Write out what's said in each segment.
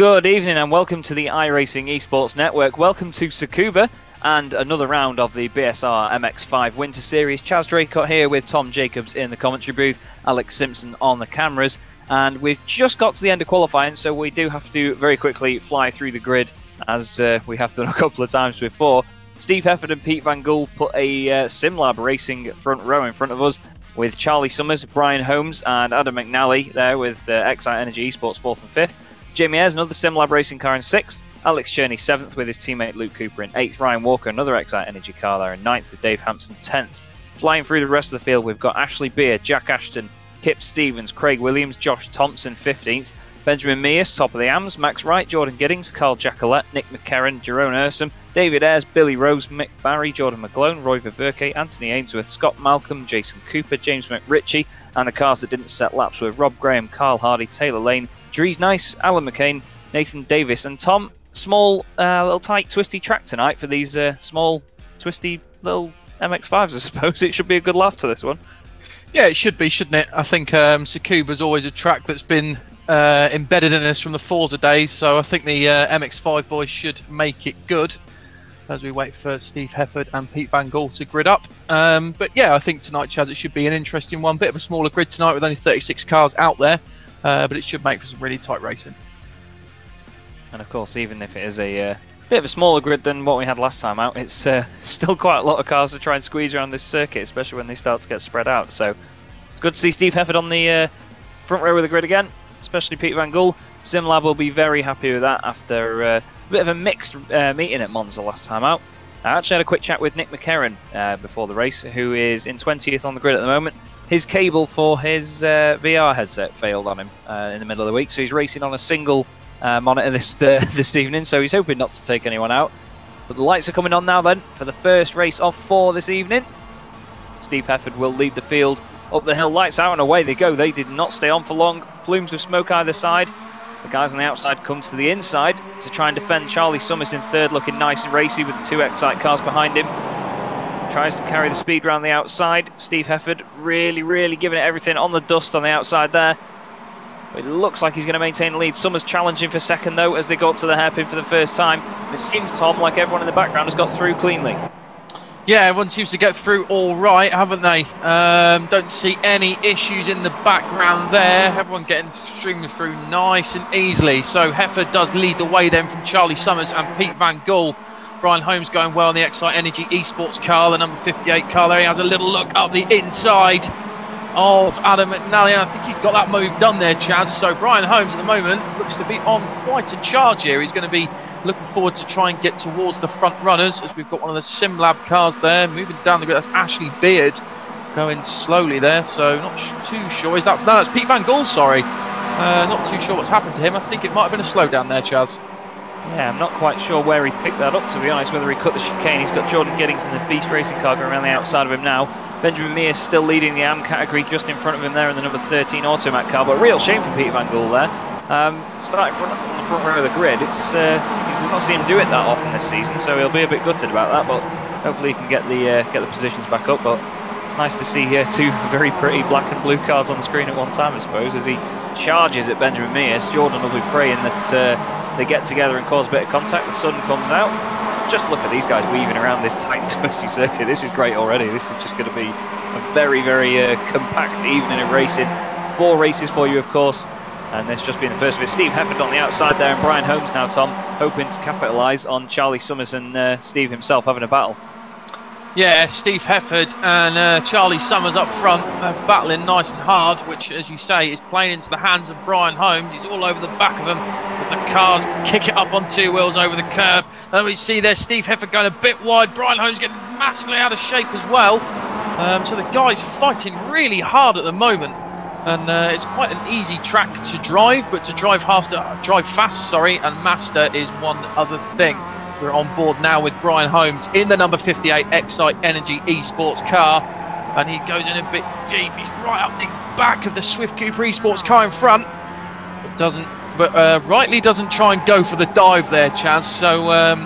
Good evening and welcome to the iRacing Esports Network. Welcome to Tsukuba and another round of the BSR MX5 Winter Series. Chaz Draycott here with Tom Jacobs in the commentary booth, Alex Simpson on the cameras, and we've just got to the end of qualifying, so we do have to very quickly fly through the grid as uh, we have done a couple of times before. Steve Hefford and Pete Van Gool put a uh, SimLab Racing front row in front of us with Charlie Summers, Brian Holmes, and Adam McNally there with uh, Excite Energy Esports fourth and fifth. Jamie Ayres, another SimLab racing car in sixth. Alex Cherney, seventh, with his teammate Luke Cooper in eighth. Ryan Walker, another Excite Energy car there in ninth, with Dave Hampson tenth. Flying through the rest of the field, we've got Ashley Beer, Jack Ashton, Kip Stevens, Craig Williams, Josh Thompson, 15th. Benjamin Mears, top of the AMS, Max Wright, Jordan Giddings, Carl Jackalette, Nick McCarron, Jeroen Ursum, David Ayres, Billy Rose, Mick Barry, Jordan McGlone, Roy Viverke, Anthony Ainsworth, Scott Malcolm, Jason Cooper, James McRitchie, and the cars that didn't set laps were Rob Graham, Carl Hardy, Taylor Lane, Dries Nice, Alan McCain, Nathan Davis, and Tom. Small, uh, little tight, twisty track tonight for these uh, small, twisty little MX5s. I suppose it should be a good laugh to this one. Yeah, it should be, shouldn't it? I think um, Tsukuba's always a track that's been uh, embedded in us from the Forza days, so I think the uh, MX5 boys should make it good as we wait for Steve Hefford and Pete Van Gool to grid up. Um, but yeah, I think tonight, Chaz, it should be an interesting one. Bit of a smaller grid tonight with only 36 cars out there, uh, but it should make for some really tight racing. And of course, even if it is a uh, bit of a smaller grid than what we had last time out, it's uh, still quite a lot of cars to try and squeeze around this circuit, especially when they start to get spread out. So it's good to see Steve Hefford on the uh, front row of the grid again, especially Pete Van Gool. SimLab will be very happy with that after uh, a bit of a mixed uh, meeting at Monza last time out. I actually had a quick chat with Nick McCarron uh, before the race, who is in 20th on the grid at the moment. His cable for his uh, VR headset failed on him in the middle of the week, so he's racing on a single uh, monitor this this evening. So he's hoping not to take anyone out. But the lights are coming on now then for the first race of four this evening. Steve Hefford will lead the field up the hill. Lights out and away they go. They did not stay on for long. Plumes of smoke either side. The guys on the outside come to the inside to try and defend Charlie Summers in third, looking nice and racy with the two Excite cars behind him. Tries to carry the speed around the outside. Steve Hefford really, really giving it everything on the dust on the outside there. It looks like he's going to maintain the lead. Summers challenging for second though as they go up to the hairpin for the first time. It seems, Tom, like everyone in the background has got through cleanly. Yeah, everyone seems to get through all right, haven't they? Um, don't see any issues in the background there. Everyone getting streaming through nice and easily. So Heffer does lead the way then from Charlie Summers and Pete Van Gool. Brian Holmes going well in the Excite Energy Esports car, the number 58 car there. He has a little look up the inside of Adam McNally, and I think he's got that move done there, Chaz. So Brian Holmes at the moment looks to be on quite a charge here. He's going to be looking forward to try and get towards the front runners as we've got one of the SimLab cars there moving down the grid. That's Ashley Beard going slowly there, so not too sure. Is that no? That's Pete Van Gool. Sorry, uh, not too sure what's happened to him. I think it might have been a slowdown there, Chaz. Yeah, I'm not quite sure where he picked that up, to be honest, whether he cut the chicane. He's got Jordan Giddings and the Beast Racing car going around the outside of him now. Benjamin Mears still leading the AM category just in front of him there in the number 13 Automat car, but real shame for Peter Van Gool there. Um, starting from the front row of the grid, it's uh, we've not seen him do it that often this season, so he'll be a bit gutted about that, but hopefully he can get the uh, get the positions back up. But it's nice to see here two very pretty black and blue cards on the screen at one time, I suppose, as he charges at Benjamin Mears. Jordan will be praying that uh, they get together and cause a bit of contact. The sun comes out. Just look at these guys weaving around this tight, twisty circuit. This is great already. This is just going to be a very, very uh, compact evening of racing. Four races for you, of course. And this just being the first of it. Steve Hefford on the outside there, and Brian Holmes now, Tom, hoping to capitalise on Charlie Summers and uh, Steve himself having a battle. Yeah, Steve Hefford and uh, Charlie Summers up front, uh, battling nice and hard, which, as you say, is playing into the hands of Brian Holmes. He's all over the back of them as the cars kick it up on two wheels over the curb. And we see there Steve Hefford going a bit wide. Brian Holmes getting massively out of shape as well. Um, so the guy's fighting really hard at the moment. And uh, it's quite an easy track to drive, but to drive faster, drive fast, sorry, and master is one other thing. We're on board now with Brian Holmes in the number 58 Excite Energy Esports car. And he goes in a bit deep. He's right up the back of the Swift Cooper Esports car in front. But doesn't but uh, rightly doesn't try and go for the dive there, Chaz. So, um,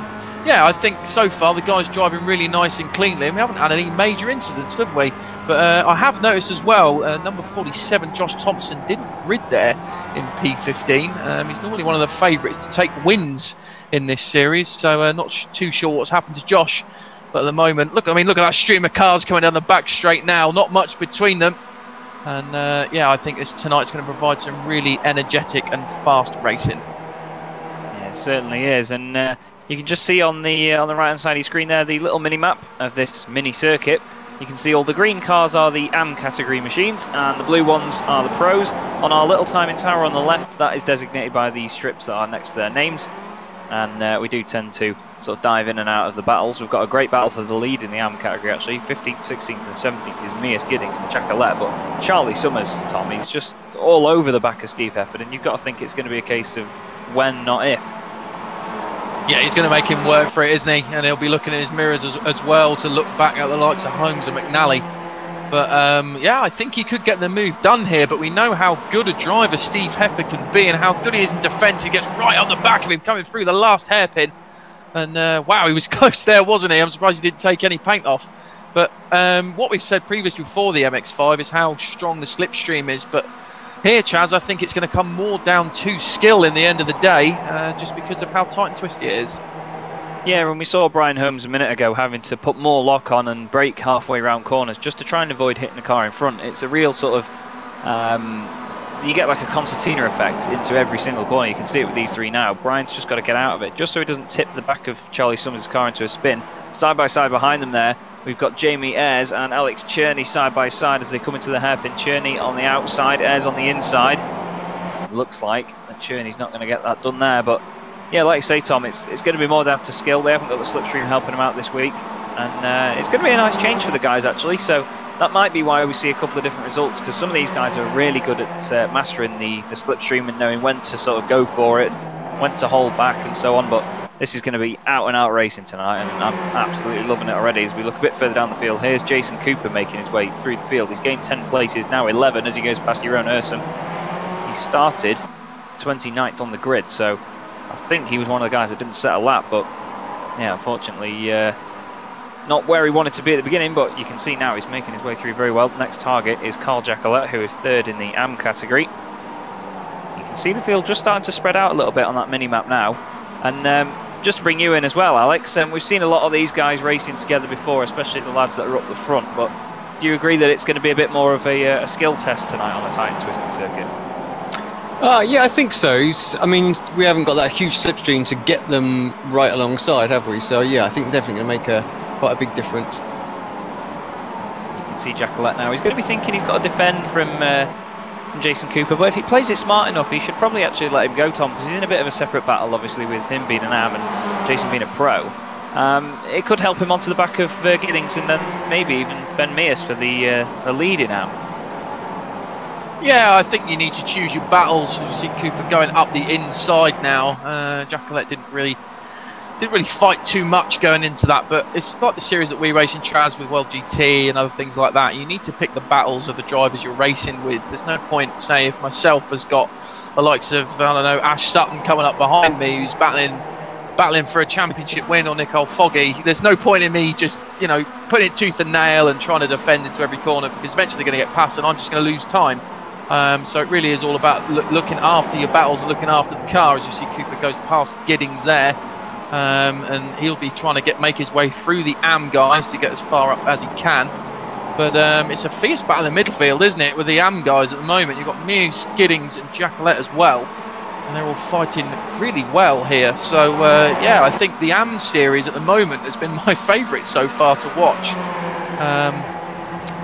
yeah, I think so far the guy's driving really nice and cleanly. We haven't had any major incidents, have we? But uh, I have noticed as well, uh, number 47, Josh Thompson, didn't grid there in P15. Um, he's normally one of the favourites to take wins in this series, so uh, not too sure what's happened to Josh. But at the moment, look, I mean, look at that stream of cars coming down the back straight now. Not much between them. And uh, yeah, I think this tonight's going to provide some really energetic and fast racing. Yeah, it certainly is. And uh, you can just see on the uh, on the right hand side of your screen there the little mini map of this mini circuit. You can see all the green cars are the AM category machines, and the blue ones are the pros. On our little timing tower on the left, that is designated by the strips that are next to their names. And uh, we do tend to sort of dive in and out of the battles. We've got a great battle for the lead in the AM category, actually. 15th, 16th, and 17th is Mears Giddings and Jackalette, but Charlie Summers, Tom, he's just all over the back of Steve Hefford, and you've got to think it's going to be a case of when, not if. Yeah, he's going to make him work for it, isn't he? And he'll be looking at his mirrors as, as well to look back at the likes of Holmes and McNally. But um, yeah, I think he could get the move done here. But we know how good a driver Steve Hefford can be and how good he is in defence. He gets right on the back of him coming through the last hairpin. And uh, wow, he was close there, wasn't he? I'm surprised he didn't take any paint off. But um, what we've said previously before the MX5 is how strong the slipstream is. But here, Chaz, I think it's going to come more down to skill in the end of the day, uh, just because of how tight and twisty it is. Yeah, and we saw Brian Holmes a minute ago having to put more lock on and brake halfway around corners just to try and avoid hitting the car in front. It's a real sort of. Um, you get like a concertina effect into every single corner. You can see it with these three now. Brian's just got to get out of it, just so he doesn't tip the back of Charlie Summers' car into a spin. Side by side behind them there, we've got Jamie Ayres and Alex Cherney side by side as they come into the hairpin. Cherney on the outside, Ayres on the inside. Looks like that Cherney's not going to get that done there, but yeah, like you say, Tom, it's it's going to be more down to skill. They haven't got the slipstream helping them out this week, and uh, it's going to be a nice change for the guys actually. So that might be why we see a couple of different results because some of these guys are really good at uh, mastering the the slipstream and knowing when to sort of go for it, when to hold back, and so on. But this is going to be out and out racing tonight, and I'm absolutely loving it already. As we look a bit further down the field, here's Jason Cooper making his way through the field. He's gained 10 places, now 11 as he goes past Jeroen Ursum. He started 29th on the grid, so I think he was one of the guys that didn't set a lap, but yeah, unfortunately, uh, not where he wanted to be at the beginning, but you can see now he's making his way through very well. Next target is Carl Jackalette, who is third in the AM category. You can see the field just starting to spread out a little bit on that mini map now. And um, just to bring you in as well, Alex, um, we've seen a lot of these guys racing together before, especially the lads that are up the front, but do you agree that it's going to be a bit more of a, uh, a skill test tonight on the tight and twisted circuit? Uh, yeah, I think so. I mean, we haven't got that huge slipstream to get them right alongside, have we? So yeah, I think definitely going to make a quite a big difference. You can see Jackalette now. He's going to be thinking he's got to defend from, uh, from Jason Cooper, but if he plays it smart enough, he should probably actually let him go, Tom, because he's in a bit of a separate battle, obviously, with him being an AM and Jason being a pro. Um, it could help him onto the back of uh, Giddings and then maybe even Ben Mears for the, uh, the lead in AM. Yeah, I think you need to choose your battles. You see Cooper going up the inside now. Uh, didn't really didn't really fight too much going into that, but it's like the series that we race in Traz with World GT and other things like that. You need to pick the battles of the drivers you're racing with. There's no point, say, if myself has got the likes of I don't know Ash Sutton coming up behind me, who's battling battling for a championship win, or Nicole Foggy. There's no point in me just you know putting it tooth and nail and trying to defend into every corner because eventually they're going to get past, and I'm just going to lose time. Um, so it really is all about look, looking after your battles and looking after the car. As you see, Cooper goes past Giddings there, um, and he'll be trying to get make his way through the AM guys to get as far up as he can. But um, it's a fierce battle in midfield, isn't it, with the AM guys at the moment? You've got Muse, Giddings, and Jackalette as well, and they're all fighting really well here. So uh, yeah, I think the AM series at the moment has been my favourite so far to watch.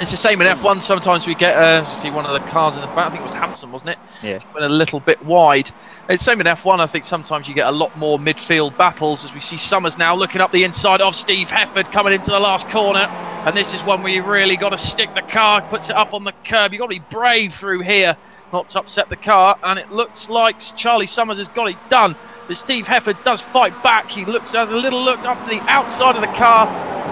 It's the same in F1. Sometimes we get uh, see one of the cars in the back. I think it was Hampson, wasn't it? Yeah. Went a little bit wide. It's the same in F1. I think sometimes you get a lot more midfield battles as we see Summers now looking up the inside of Steve Hefford coming into the last corner. And this is one where you really got to stick the car, puts it up on the curb. You've got to be brave through here not to upset the car. And it looks like Charlie Summers has got it done. But Steve Hefford does fight back. He looks has a little look up to the outside of the car.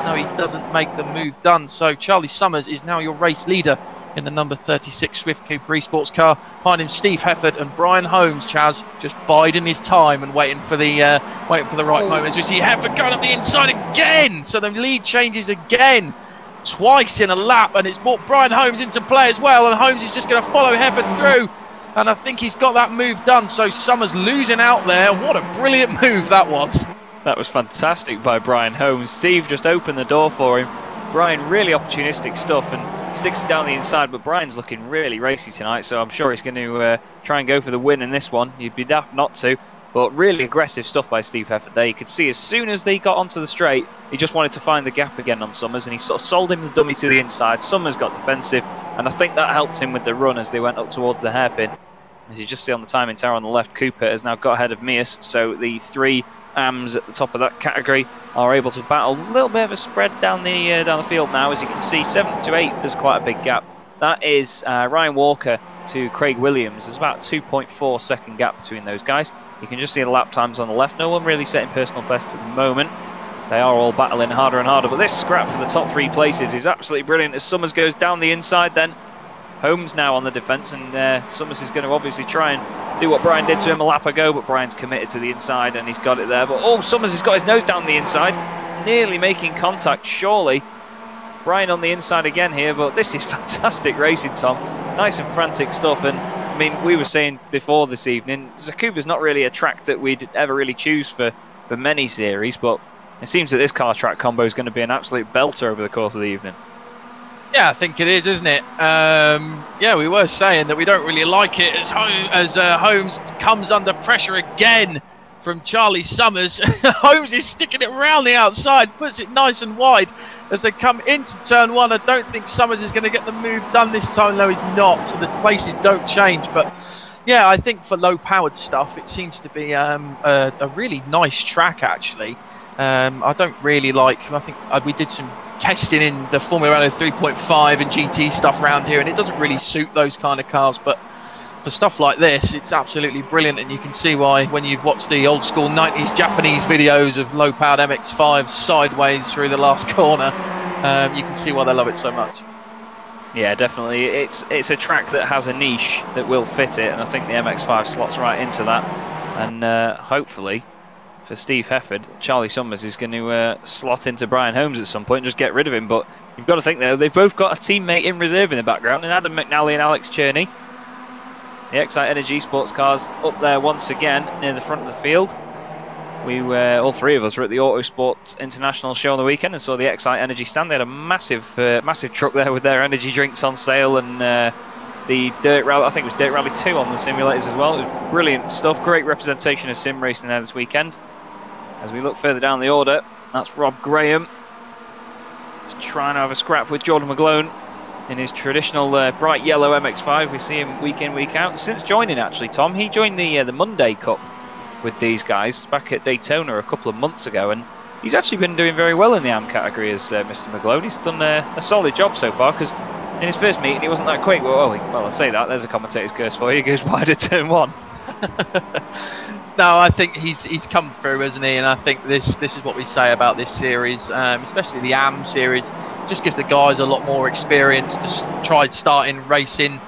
No, he doesn't make the move done. So Charlie Summers is now your race leader in the number 36 Swift Cooper Esports car. Behind him, Steve Hefford and Brian Holmes. Chaz just biding his time and waiting for the uh, waiting for the right moment. As we see Hefford going up the inside again, so the lead changes again twice in a lap, and it's brought Brian Holmes into play as well. And Holmes is just going to follow Hefford through. And I think he's got that move done. So Summers losing out there. What a brilliant move that was. That was fantastic by Brian Holmes. Steve just opened the door for him. Brian really opportunistic stuff and sticks it down the inside, but Brian's looking really racy tonight, so I'm sure he's going to uh, try and go for the win in this one. You'd be daft not to. But really aggressive stuff by Steve Hefford there. You could see as soon as they got onto the straight, he just wanted to find the gap again on Summers, and he sort of sold him the dummy to the inside. Summers got defensive, and I think that helped him with the run as they went up towards the hairpin. As you just see on the timing tower on the left, Cooper has now got ahead of Mears, so the three AMs at the top of that category are able to battle. A little bit of a spread down the uh, down the field now, as you can see, seventh to eighth. There's quite a big gap. That is uh, Ryan Walker to Craig Williams. There's about 2.4 second gap between those guys. You can just see the lap times on the left. No one really setting personal bests at the moment. They are all battling harder and harder, but this scrap for the top three places is absolutely brilliant as Summers goes down the inside then. Holmes now on the defence, and uh, Summers is going to obviously try and do what Brian did to him a lap ago, but Brian's committed to the inside and he's got it there. But oh, Summers has got his nose down the inside, nearly making contact, surely. Brian on the inside again here, but this is fantastic racing, Tom. Nice and frantic stuff, and I mean, we were saying before this evening, Tsukuba's not really a track that we'd ever really choose for, for many series, but it seems that this car track combo is going to be an absolute belter over the course of the evening. Yeah, I think it is, isn't it? Um, yeah, we were saying that we don't really like it as, Holmes, as uh, Holmes comes under pressure again from Charlie Summers. Holmes is sticking it around the outside, puts it nice and wide as they come into turn one. I don't think Summers is going to get the move done this time, though he's not, so the places don't change. But yeah, I think for low powered stuff, it seems to be um, a, a, really nice track actually. Um, I don't really like, I think uh, we did some testing in the Formula Renault 3.5 and GT stuff around here, and it doesn't really suit those kind of cars. But for stuff like this, it's absolutely brilliant, and you can see why when you've watched the old school 90s Japanese videos of low powered MX5 sideways through the last corner, um, you can see why they love it so much. Yeah, definitely. It's it's a track that has a niche that will fit it, and I think the MX5 slots right into that. And uh, hopefully, for Steve Hefford, Charlie Summers is going to uh, slot into Brian Holmes at some point and just get rid of him. But you've got to think though, they've both got a teammate in reserve in the background, and Adam McNally and Alex Cherney. The Excite Energy sports cars up there once again near the front of the field. We were, all three of us were at the Autosport International show on the weekend and saw the Excite Energy stand. They had a massive, uh, massive truck there with their energy drinks on sale and uh, the Dirt Rally, I think it was Dirt Rally 2 on the simulators as well. It was brilliant stuff, great representation of sim racing there this weekend. As we look further down the order, that's Rob Graham. He's trying to have a scrap with Jordan McGlone in his traditional uh, bright yellow MX-5. We see him week in, week out. Since joining, actually, Tom, he joined the uh, the Monday Cup with these guys back at Daytona a couple of months ago, and he's actually been doing very well in the AM category as uh, Mr. McGlone. He's done uh, a solid job so far because in his first meeting he wasn't that quick. Well, well, I'll say that. There's a commentator's curse for you. He goes wide at turn one. no, I think he's he's come through, hasn't he? And I think this this is what we say about this series, um, especially the AM series. Just gives the guys a lot more experience to try starting racing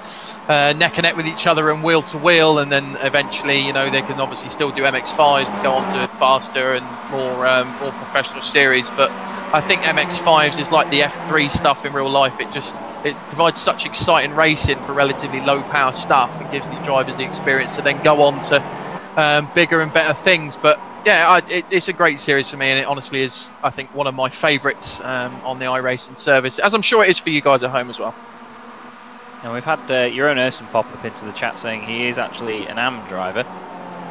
uh, neck and neck with each other and wheel to wheel, and then eventually, you know, they can obviously still do MX5s, but go on to faster and more um, more professional series. But I think MX5s is like the F3 stuff in real life. It just it provides such exciting racing for relatively low power stuff and gives these drivers the experience to then go on to um, bigger and better things. But yeah, I, it, it's a great series for me, and it honestly is, I think, one of my favourites um, on the iRacing service, as I'm sure it is for you guys at home as well. And we've had uh, Jeroen Ursum pop up into the chat saying he is actually an AM driver.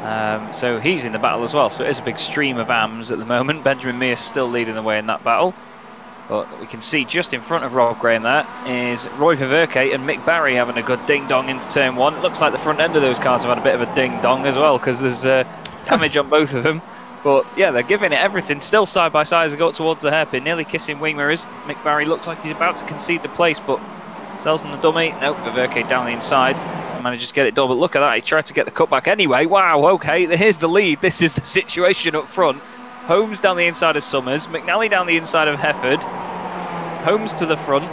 Um, so he's in the battle as well. So it is a big stream of AMs at the moment. Benjamin Mears still leading the way in that battle. But we can see just in front of Rob Graham there is Roy Ververke and Mick Barry having a good ding dong into turn one. It looks like the front end of those cars have had a bit of a ding dong as well because there's uh, damage on both of them. But yeah, they're giving it everything. Still side by side as they go towards the hairpin, nearly kissing wing mirrors. Mick Barry looks like he's about to concede the place, but sells him the dummy. Nope, Ververke down the inside. Manages to get it done, but look at that. He tried to get the cutback anyway. Wow, okay, here's the lead. This is the situation up front. Holmes down the inside of Summers, McNally down the inside of Hefford, Holmes to the front,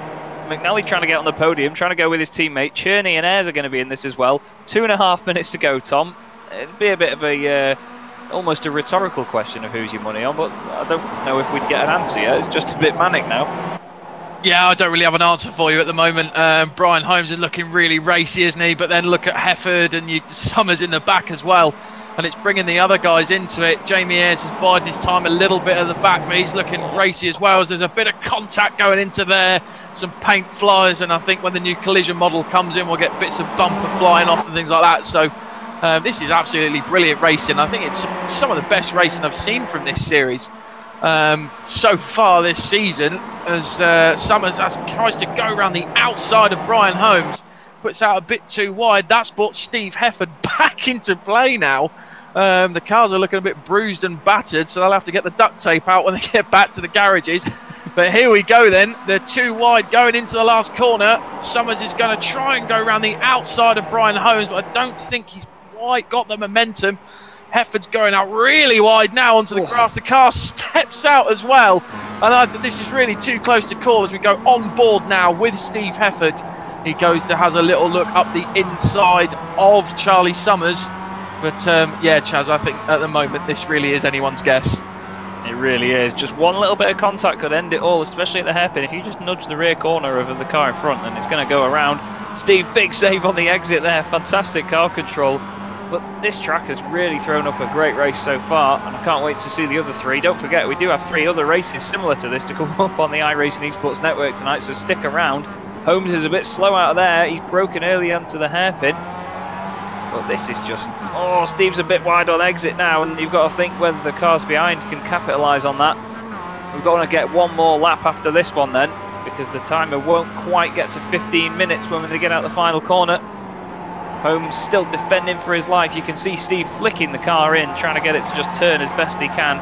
McNally trying to get on the podium, trying to go with his teammate. Cherney and Ayres are going to be in this as well. Two and a half minutes to go, Tom. It'd be a bit of a. Uh, almost a rhetorical question of who's your money on, but I don't know if we'd get an answer yet. It's just a bit manic now. Yeah, I don't really have an answer for you at the moment. Um, Brian Holmes is looking really racy, isn't he? But then look at Hefford and you, Summers in the back as well. And it's bringing the other guys into it. Jamie Ayres is biding his time a little bit at the back, but he's looking racy as well. As there's a bit of contact going into there, some paint flies, and I think when the new collision model comes in, we'll get bits of bumper flying off and things like that. So um, this is absolutely brilliant racing. I think it's some of the best racing I've seen from this series um, so far this season as uh, Summers has, tries to go around the outside of Brian Holmes, puts out a bit too wide. That's brought Steve Hefford back into play now. Um, the cars are looking a bit bruised and battered, so they'll have to get the duct tape out when they get back to the garages. but here we go then. They're too wide going into the last corner. Summers is going to try and go around the outside of Brian Holmes, but I don't think he's quite got the momentum. Hefford's going out really wide now onto the oh. grass. The car steps out as well. And I, this is really too close to call as we go on board now with Steve Hefford. He goes to has a little look up the inside of Charlie Summers. But um, yeah, Chaz, I think at the moment this really is anyone's guess. It really is. Just one little bit of contact could end it all, especially at the hairpin. If you just nudge the rear corner of the car in front, then it's going to go around. Steve, big save on the exit there. Fantastic car control. But this track has really thrown up a great race so far, and I can't wait to see the other three. Don't forget, we do have three other races similar to this to come up on the iRacing Esports Network tonight, so stick around. Holmes is a bit slow out of there. He's broken early onto the hairpin. But this is just... Oh, Steve's a bit wide on exit now, and you've got to think whether the cars behind can capitalise on that. We've got to get one more lap after this one then, because the timer won't quite get to 15 minutes when they get out the final corner. Holmes still defending for his life. You can see Steve flicking the car in, trying to get it to just turn as best he can.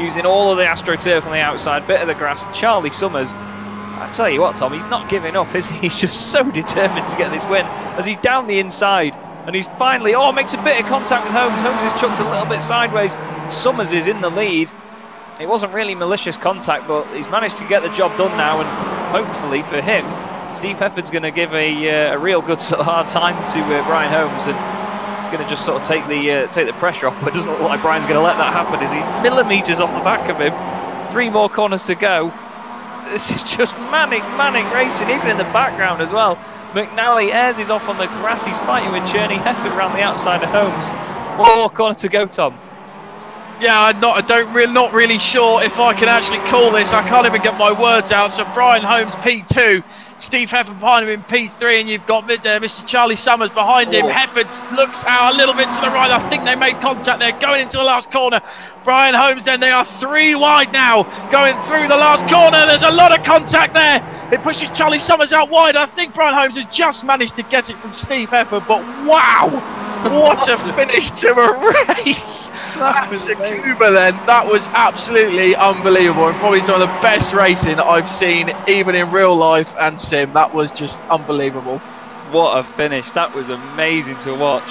Using all of the AstroTurf on the outside, bit of the grass. Charlie Summers, I tell you what, Tom, he's not giving up, is he? He's just so determined to get this win as he's down the inside. And he's finally, oh, makes a bit of contact with Holmes. Holmes is chucked a little bit sideways. Summers is in the lead. It wasn't really malicious contact, but he's managed to get the job done now. And hopefully for him, Steve Hefford's going to give a, uh, a real good sort of hard time to uh, Brian Holmes and he's going to just sort of take the uh, take the pressure off. But it doesn't look like Brian's going to let that happen. Is he millimetres off the back of him? Three more corners to go. This is just manic, manic racing, even in the background as well. McNally Ayres is off on the grass. He's fighting with Cherney Hefford around the outside of Holmes. One more corner to go, Tom. Yeah, I'm not. I don't really, not really sure if I can actually call this. I can't even get my words out. So Brian Holmes P2, Steve Hefford behind him in P3, and you've got Mr. Charlie Summers behind him. Oh. Hefford looks out a little bit to the right. I think they made contact there, going into the last corner. Brian Holmes, then they are three wide now, going through the last corner. There's a lot of contact there. It pushes Charlie Summers out wide. I think Brian Holmes has just managed to get it from Steve Hefford, but wow! what a finish to a race at Tsukuba then. That was absolutely unbelievable and probably some of the best racing I've seen even in real life and sim. That was just unbelievable. What a finish. That was amazing to watch.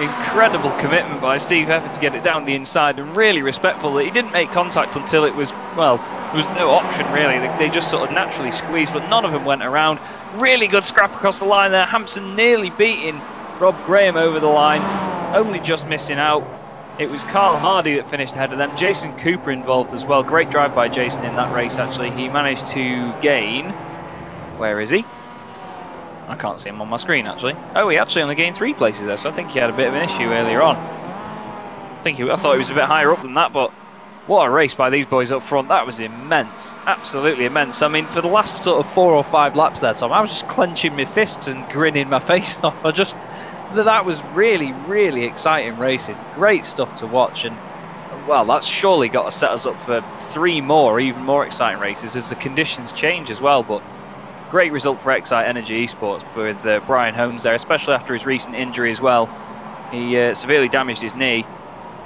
Incredible commitment by Steve Hefford to get it down the inside and really respectful that he didn't make contact until it was, well, there was no option really. They just sort of naturally squeezed, but none of them went around. Really good scrap across the line there. Hampson nearly beating Rob Graham over the line, only just missing out. It was Carl Hardy that finished ahead of them. Jason Cooper involved as well. Great drive by Jason in that race, actually. He managed to gain. Where is he? I can't see him on my screen, actually. Oh, he actually only gained three places there, so I think he had a bit of an issue earlier on. I think he, I thought he was a bit higher up than that, but what a race by these boys up front. That was immense. Absolutely immense. I mean, for the last sort of four or five laps there, Tom, I was just clenching my fists and grinning my face off. I just that was really, really exciting racing. Great stuff to watch, and well, that's surely got to set us up for three more, even more exciting races as the conditions change as well. But great result for Excite Energy Esports with uh, Brian Holmes there, especially after his recent injury as well. He uh, severely damaged his knee,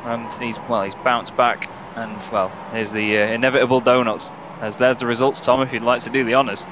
and he's well, he's bounced back. And well, here's the uh, inevitable donuts. As there's the results, Tom. If you'd like to do the honours.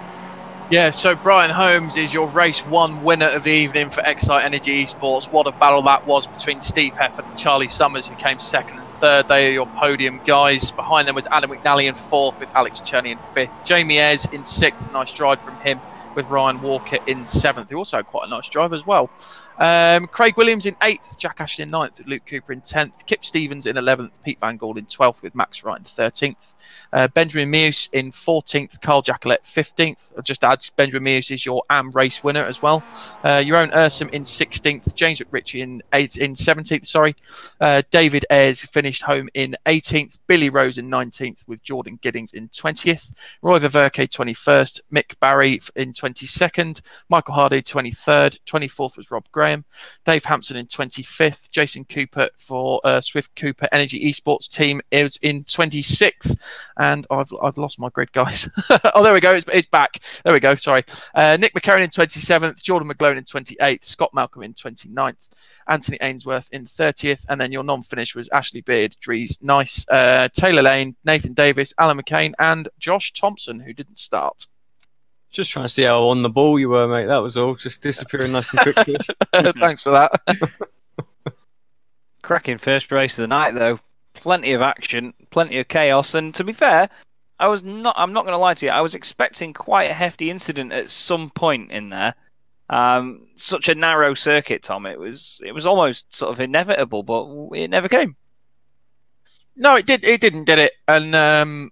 Yeah, so Brian Holmes is your race one winner of the evening for Excite Energy Esports. What a battle that was between Steve Hefford and Charlie Summers, who came second third. They are your podium guys. Behind them was Adam McNally in fourth, with Alex Cherney in fifth. Jamie Ayres in sixth. Nice drive from him, with Ryan Walker in seventh, who also had quite a nice drive as well. Um, Craig Williams in eighth, Jack Ashley in ninth, Luke Cooper in tenth, Kip Stevens in eleventh, Pete Van Gool in twelfth, with Max Wright in thirteenth, uh, Benjamin Mears in fourteenth, Carl Jacquelet fifteenth. I'll just add Benjamin Mears is your AM race winner as well. Uh, Jeroen Ursum in sixteenth, James McRitchie in eight, in seventeenth. Sorry, uh, David Ayres finished home in eighteenth, Billy Rose in nineteenth, with Jordan Giddings in twentieth, Roy Ververke twenty first, Mick Barry in twenty second, Michael Hardy twenty third, twenty fourth was Rob Gray. Graham, Dave Hampson in 25th, Jason Cooper for uh, Swift Cooper Energy Esports team is in 26th, and I've, I've lost my grid, guys. oh, there we go, it's, it's back. There we go, sorry. Uh, Nick McCarron in 27th, Jordan McGlone in 28th, Scott Malcolm in 29th, Anthony Ainsworth in 30th, and then your non-finish was Ashley Beard, Dries Nice, uh, Taylor Lane, Nathan Davis, Alan McCain, and Josh Thompson, who didn't start. Just trying to see how on the ball you were, mate. That was all. Just disappearing nice and quickly. Thanks for that. Cracking first race of the night, though. Plenty of action, plenty of chaos, and to be fair, I was not. I'm not going to lie to you. I was expecting quite a hefty incident at some point in there. Um, such a narrow circuit, Tom. It was. It was almost sort of inevitable, but it never came. No, it did. It didn't, did it? And um,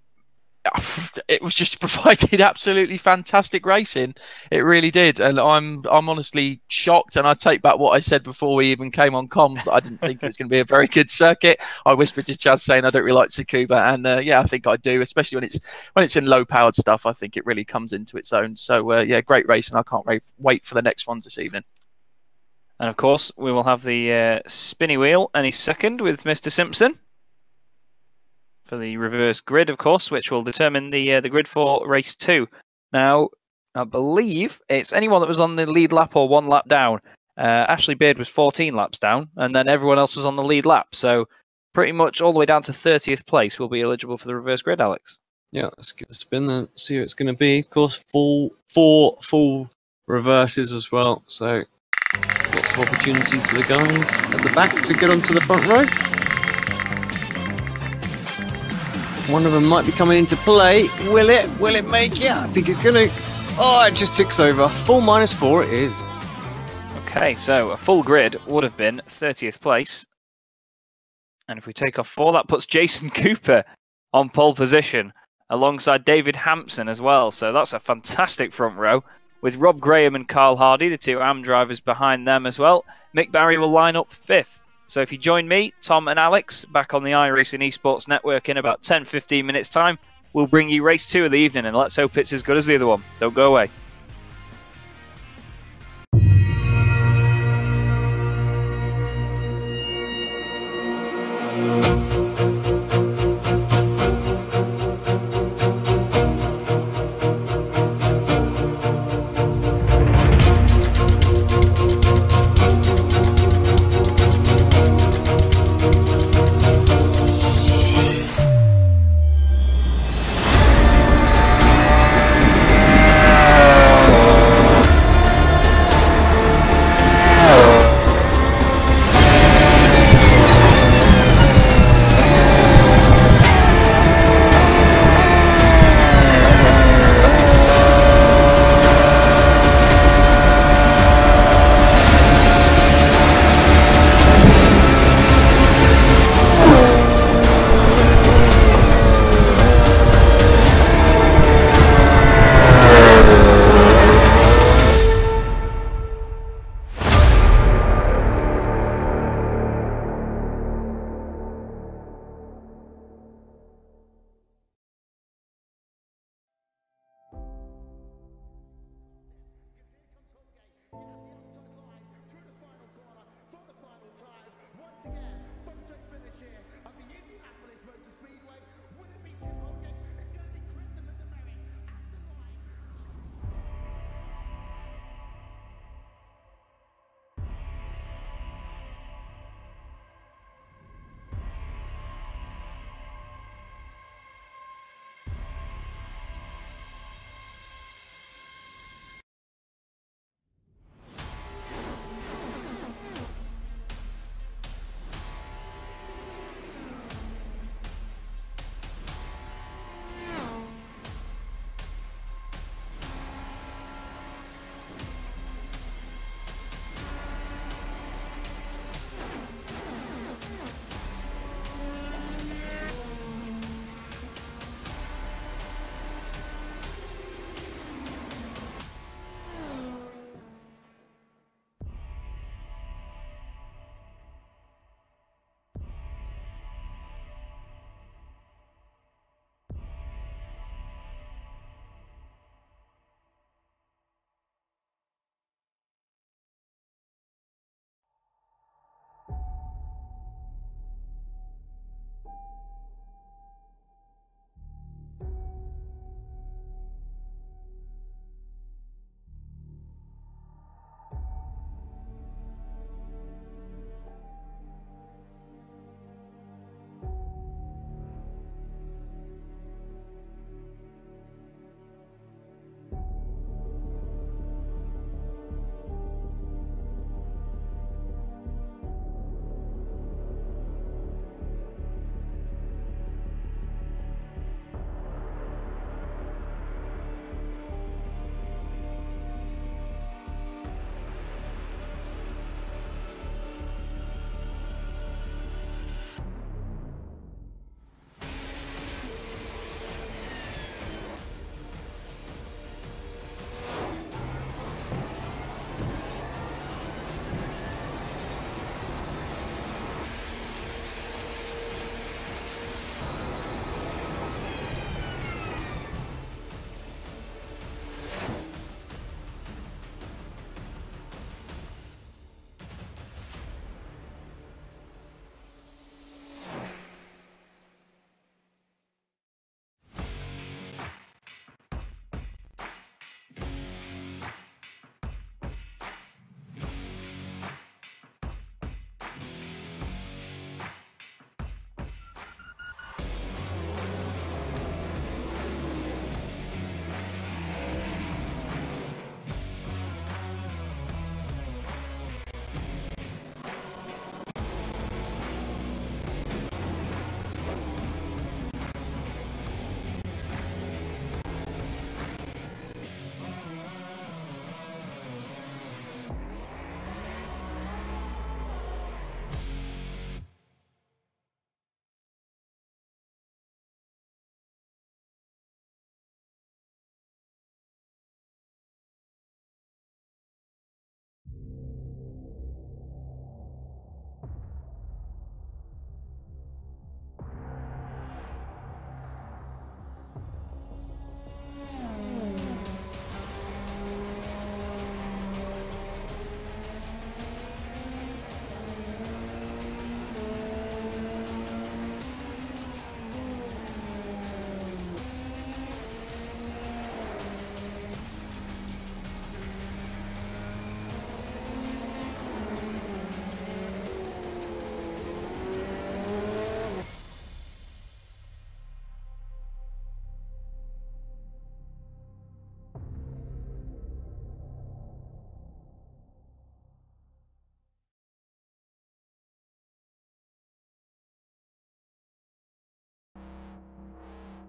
it was just provided absolutely fantastic racing. It really did, and I'm I'm honestly shocked. And I take back what I said before we even came on comms that I didn't think it was going to be a very good circuit. I whispered to Chaz saying I don't really like Tsukuba, and uh, yeah, I think I do, especially when it's when it's in low powered stuff. I think it really comes into its own. So uh, yeah, great racing. I can't wait, wait for the next ones this evening. And of course, we will have the uh, spinny wheel any second with Mr. Simpson for the reverse grid, of course, which will determine the uh, the grid for race two. Now, I believe it's anyone that was on the lead lap or one lap down. Uh, Ashley Beard was 14 laps down, and then everyone else was on the lead lap. So, pretty much all the way down to 30th place will be eligible for the reverse grid, Alex. Yeah, let's give a spin and see what it's going to be. Of course, full four full reverses as well. So, lots of opportunities for the guys at the back to get onto the front row. One of them might be coming into play. Will it? Will it make it? I think it's going to. Oh, it just ticks over. Full minus four it is. Okay, so a full grid would have been 30th place. And if we take off four, that puts Jason Cooper on pole position alongside David Hampson as well. So that's a fantastic front row with Rob Graham and Carl Hardy, the two AM drivers behind them as well. Mick Barry will line up fifth. So if you join me, Tom, and Alex back on the iRacing Esports Network in about 10 15 minutes' time, we'll bring you race two of the evening and let's hope it's as good as the other one. Don't go away. you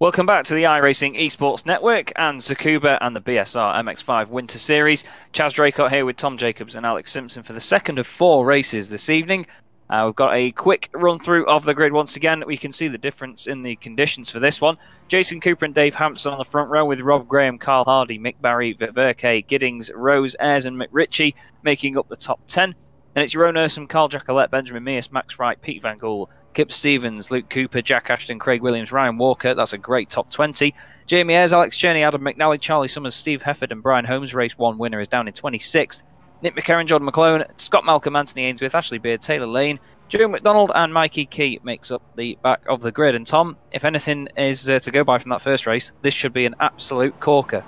Welcome back to the iRacing Esports Network and Tsukuba and the BSR MX5 Winter Series. Chaz Draycott here with Tom Jacobs and Alex Simpson for the second of four races this evening. Uh, we've got a quick run through of the grid once again. We can see the difference in the conditions for this one. Jason Cooper and Dave Hampson on the front row with Rob Graham, Carl Hardy, Mick Barry, Ververke, Giddings, Rose, Ayres and McRitchie making up the top 10. And it's Jeroen Ursum, Carl Jackalette, Benjamin Mears, Max Wright, Pete Van Gool, Kip Stevens, Luke Cooper, Jack Ashton, Craig Williams, Ryan Walker. That's a great top 20. Jamie Ayres, Alex Cherney, Adam McNally, Charlie Summers, Steve Hefford, and Brian Holmes. Race 1 winner is down in 26th. Nick McCarron, Jordan McClone, Scott Malcolm, Anthony Ainsworth, Ashley Beard, Taylor Lane, Joe McDonald, and Mikey Key makes up the back of the grid. And Tom, if anything is uh, to go by from that first race, this should be an absolute corker.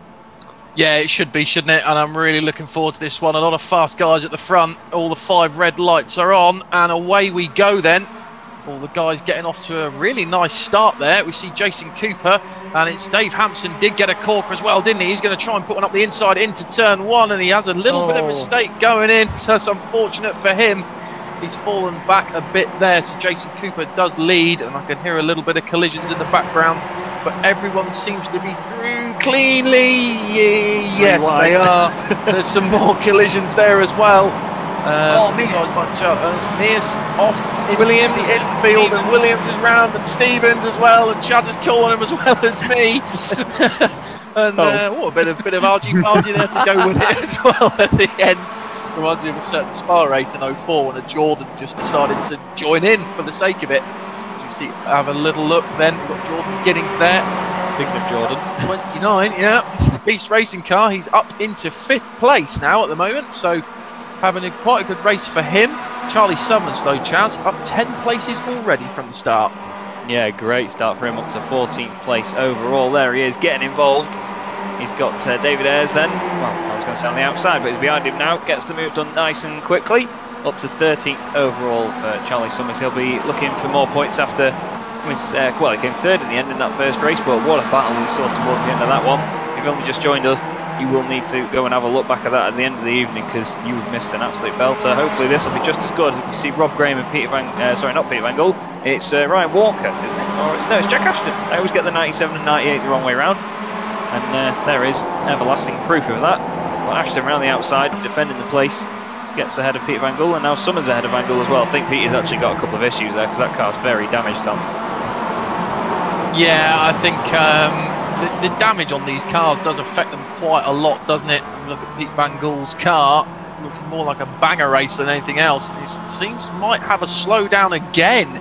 Yeah, it should be, shouldn't it? And I'm really looking forward to this one. A lot of fast guys at the front. All the five red lights are on, and away we go then. All the guys getting off to a really nice start there. We see Jason Cooper, and it's Dave Hampson did get a corker as well, didn't he? He's going to try and put one up the inside into turn one, and he has a little oh. bit of a oh. mistake going in. So it's unfortunate for him. He's fallen back a bit there, so Jason Cooper does lead, and I can hear a little bit of collisions in the background, but everyone seems to be through cleanly. Yes, they are. There's some more collisions there as well. Um, oh, bunch up. And Mears off into Williams, the infield, and Williams is round, and Stevens as well, and Chaz is calling him as well as me. and oh. uh, oh, a bit of bit of argy bargy there to go with it as well at the end. Reminds me of a certain Spa race in 04 when a Jordan just decided to join in for the sake of it. As you see, have a little look then. We've got Jordan Giddings there. Big of Jordan. 29, yeah. Beast racing car. He's up into fifth place now at the moment. So having a, quite a good race for him. Charlie Summers, though, Chaz, up 10 places already from the start. Yeah, great start for him, up to 14th place overall. There he is, getting involved. He's got uh, David Ayres then. Well, I was going to say on the outside, but he's behind him now. Gets the move done nice and quickly. Up to 13th overall for Charlie Summers. He'll be looking for more points after. Uh, well, he came third in the end in that first race, but what a battle we saw towards the end of that one. If you've only just joined us, you will need to go and have a look back at that at the end of the evening because you have missed an absolute belter. Hopefully, this will be just as good. You see Rob Graham and Peter Van, uh, sorry, not Peter Van Gool. It's uh, Ryan Walker, isn't it? Or it's, no, it's Jack Ashton. I always get the 97 and 98 the wrong way around. And uh, there is everlasting proof of that. Well, Ashton around the outside, defending the place, gets ahead of Peter Van Gool, and now Summers ahead of Van Gool as well. I think Peter's actually got a couple of issues there because that car's very damaged, Tom. Yeah, I think um, the, the, damage on these cars does affect them quite a lot, doesn't it? Look at Pete Van Gool's car, looking more like a banger race than anything else. It seems might have a slowdown again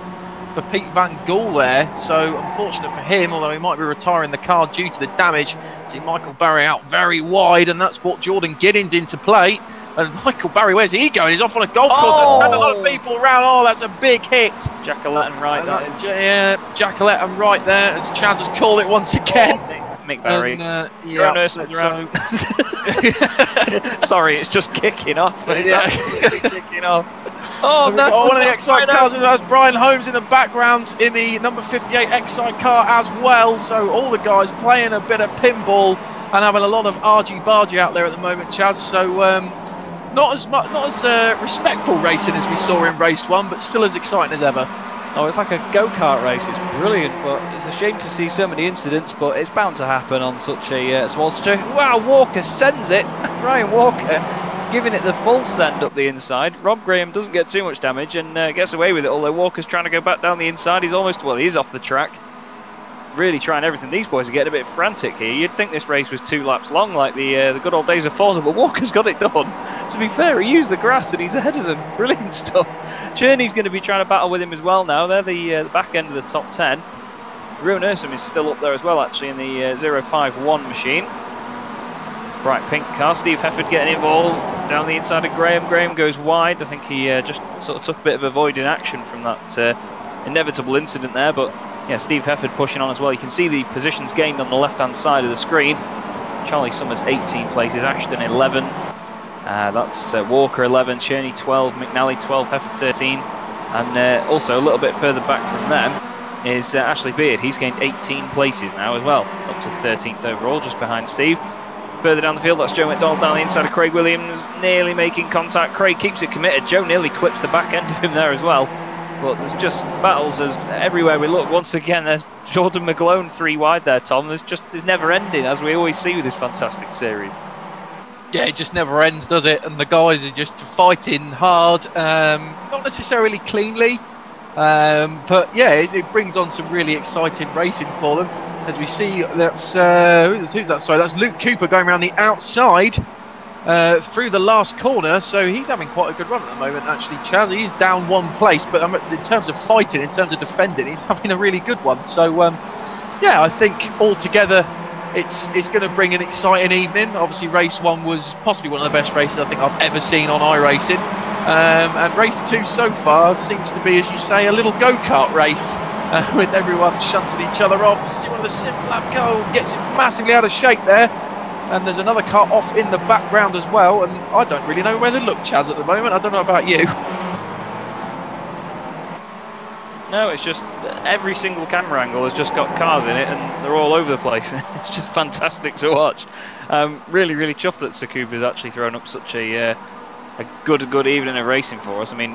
for Pete Van Gool there. So unfortunate for him, although he might be retiring the car due to the damage. See Michael Barry out very wide, and that's what Jordan Giddings into play. And Michael Barry, where's he going? He's off on a golf course. Oh! There's a lot of people around. Oh, that's a big hit. Jackalette and Wright. And yeah, Jackalette and Wright there, as Chaz has called it once again. Oh, Mick Barry. And, uh, yeah, so... Sorry, it's just kicking off. It's yeah. kicking off. Oh, no. Got one of the Excite cars has Brian Holmes in the background in the number 58 Excite car as well. So all the guys playing a bit of pinball and having a lot of argy bargy out there at the moment, Chaz. So um, not as much, not as uh, respectful racing as we saw in race one, but still as exciting as ever. Oh, it's like a go-kart race. It's brilliant, but it's a shame to see so many incidents, but it's bound to happen on such a uh, small stage. Wow, Walker sends it. Ryan Walker giving it the full send up the inside. Rob Graham doesn't get too much damage and uh, gets away with it, although Walker's trying to go back down the inside. He's almost, well, he's off the track really trying everything. These boys are getting a bit frantic here. You'd think this race was two laps long, like the uh, the good old days of Forza, but Walker's got it done. To be fair, he used the grass and he's ahead of them. Brilliant stuff. Cherney's going to be trying to battle with him as well now. They're the, uh, the back end of the top 10. Jeroen Ursum is still up there as well, actually, in the uh, 051 machine. Bright pink car. Steve Hefford getting involved down the inside of Graham. Graham goes wide. I think he uh, just sort of took a bit of avoiding action from that uh, inevitable incident there, but yeah, Steve Hefford pushing on as well. You can see the positions gained on the left-hand side of the screen. Charlie Summers 18 places, Ashton 11. Uh, that's uh, Walker 11, Cherney 12, McNally 12, Hefford 13. And uh, also a little bit further back from them is uh, Ashley Beard. He's gained 18 places now as well, up to 13th overall, just behind Steve. Further down the field, that's Joe McDonald down the inside of Craig Williams, nearly making contact. Craig keeps it committed. Joe nearly clips the back end of him there as well. But there's just battles as everywhere we look. Once again, there's Jordan McGlone three wide there, Tom. There's just there's never ending, as we always see with this fantastic series. Yeah, it just never ends, does it? And the guys are just fighting hard, um, not necessarily cleanly, um, but yeah, it, it, brings on some really exciting racing for them. As we see, that's uh, who's that? Sorry, that's Luke Cooper going around the outside uh, through the last corner. So he's having quite a good run at the moment. Actually, Chaz, he's down one place, but um, in terms of fighting, in terms of defending, he's having a really good one. So um, yeah, I think altogether it's it's going to bring an exciting evening. Obviously, race one was possibly one of the best races I think I've ever seen on iRacing. Um, and race two so far seems to be, as you say, a little go-kart race uh, with everyone shunting each other off. See one of the sim lab gets it massively out of shape there. And there's another car off in the background as well. And I don't really know where to look, Chaz, at the moment. I don't know about you. No, it's just every single camera angle has just got cars in it, and they're all over the place. it's just fantastic to watch. Um, really, really chuffed that has actually thrown up such a uh, a good, good evening of racing for us. I mean,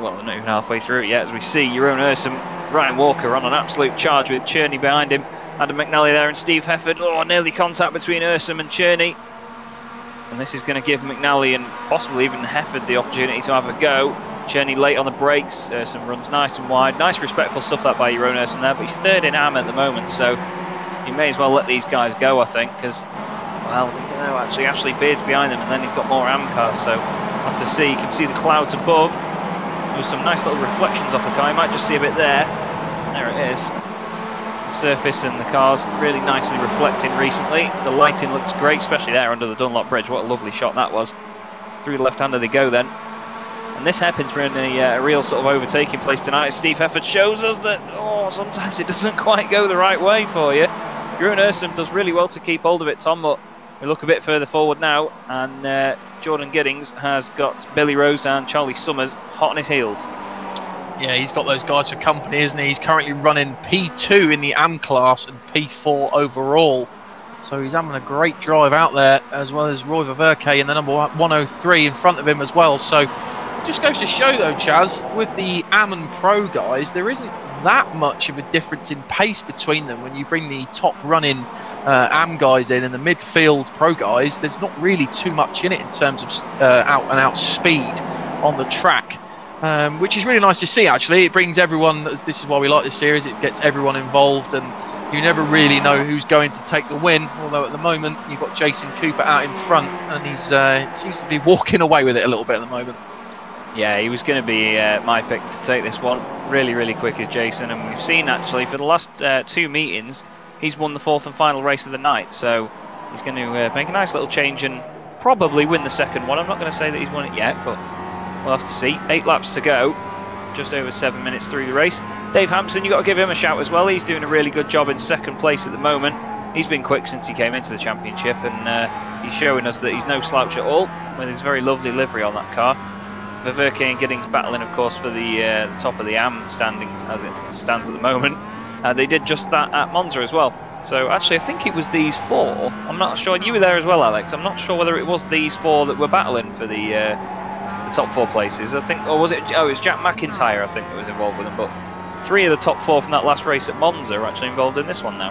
well, not even halfway through it yet. As we see, Jeroen Ursum, Ryan Walker on an absolute charge with Cherney behind him, Adam McNally there, and Steve Hefford. Oh, nearly contact between Ursum and Cherney. And this is going to give McNally and possibly even Hefford the opportunity to have a go. Cherney late on the brakes. Ursum runs nice and wide. Nice respectful stuff that by Jeroen Ursum there, but he's third in AM at the moment, so you may as well let these guys go, I think, because, well, we don't know, actually, Ashley Beard's behind them, and then he's got more AM cars, so have to see. You can see the clouds above. There's some nice little reflections off the car. You might just see a bit there. There it is. Surface and the cars really nicely reflecting recently. The lighting looks great, especially there under the Dunlop Bridge. What a lovely shot that was. Through the left-hander they go then. And this happens in a, uh, real sort of overtaking place tonight. Steve Hefford shows us that, oh, sometimes it doesn't quite go the right way for you. Jeroen Ursum does really well to keep hold of it, Tom, but we look a bit further forward now, and uh, Jordan Giddings has got Billy Rose and Charlie Summers hot on his heels. Yeah, he's got those guys for company, isn't he? He's currently running P2 in the AM class and P4 overall. So he's having a great drive out there, as well as Roy Verke in the number 103 in front of him as well. So just goes to show though, Chaz, with the Am and Pro guys, there isn't that much of a difference in pace between them when you bring the top running uh, Am guys in and the midfield Pro guys. There's not really too much in it in terms of uh, out and out speed on the track. Um, which is really nice to see actually it brings everyone this is why we like this series it gets everyone involved and you never really know who's going to take the win although at the moment you've got Jason Cooper out in front and he's uh, seems to be walking away with it a little bit at the moment yeah, he was going to be uh, my pick to take this one. Really, really quick is Jason, and we've seen actually for the last uh, two meetings, he's won the fourth and final race of the night. So he's going to uh, make a nice little change and probably win the second one. I'm not going to say that he's won it yet, but we'll have to see. Eight laps to go, just over seven minutes through the race. Dave Hampson, you've got to give him a shout as well. He's doing a really good job in second place at the moment. He's been quick since he came into the championship, and uh, he's showing us that he's no slouch at all with his very lovely livery on that car. Ververke and Giddings battling, of course, for the, uh, top of the AM standings as it stands at the moment. Uh, they did just that at Monza as well. So actually, I think it was these four. I'm not sure. You were there as well, Alex. I'm not sure whether it was these four that were battling for the uh, the top four places. I think, or was it? Oh, it was Jack McIntyre. I think that was involved with them. But three of the top four from that last race at Monza are actually involved in this one now.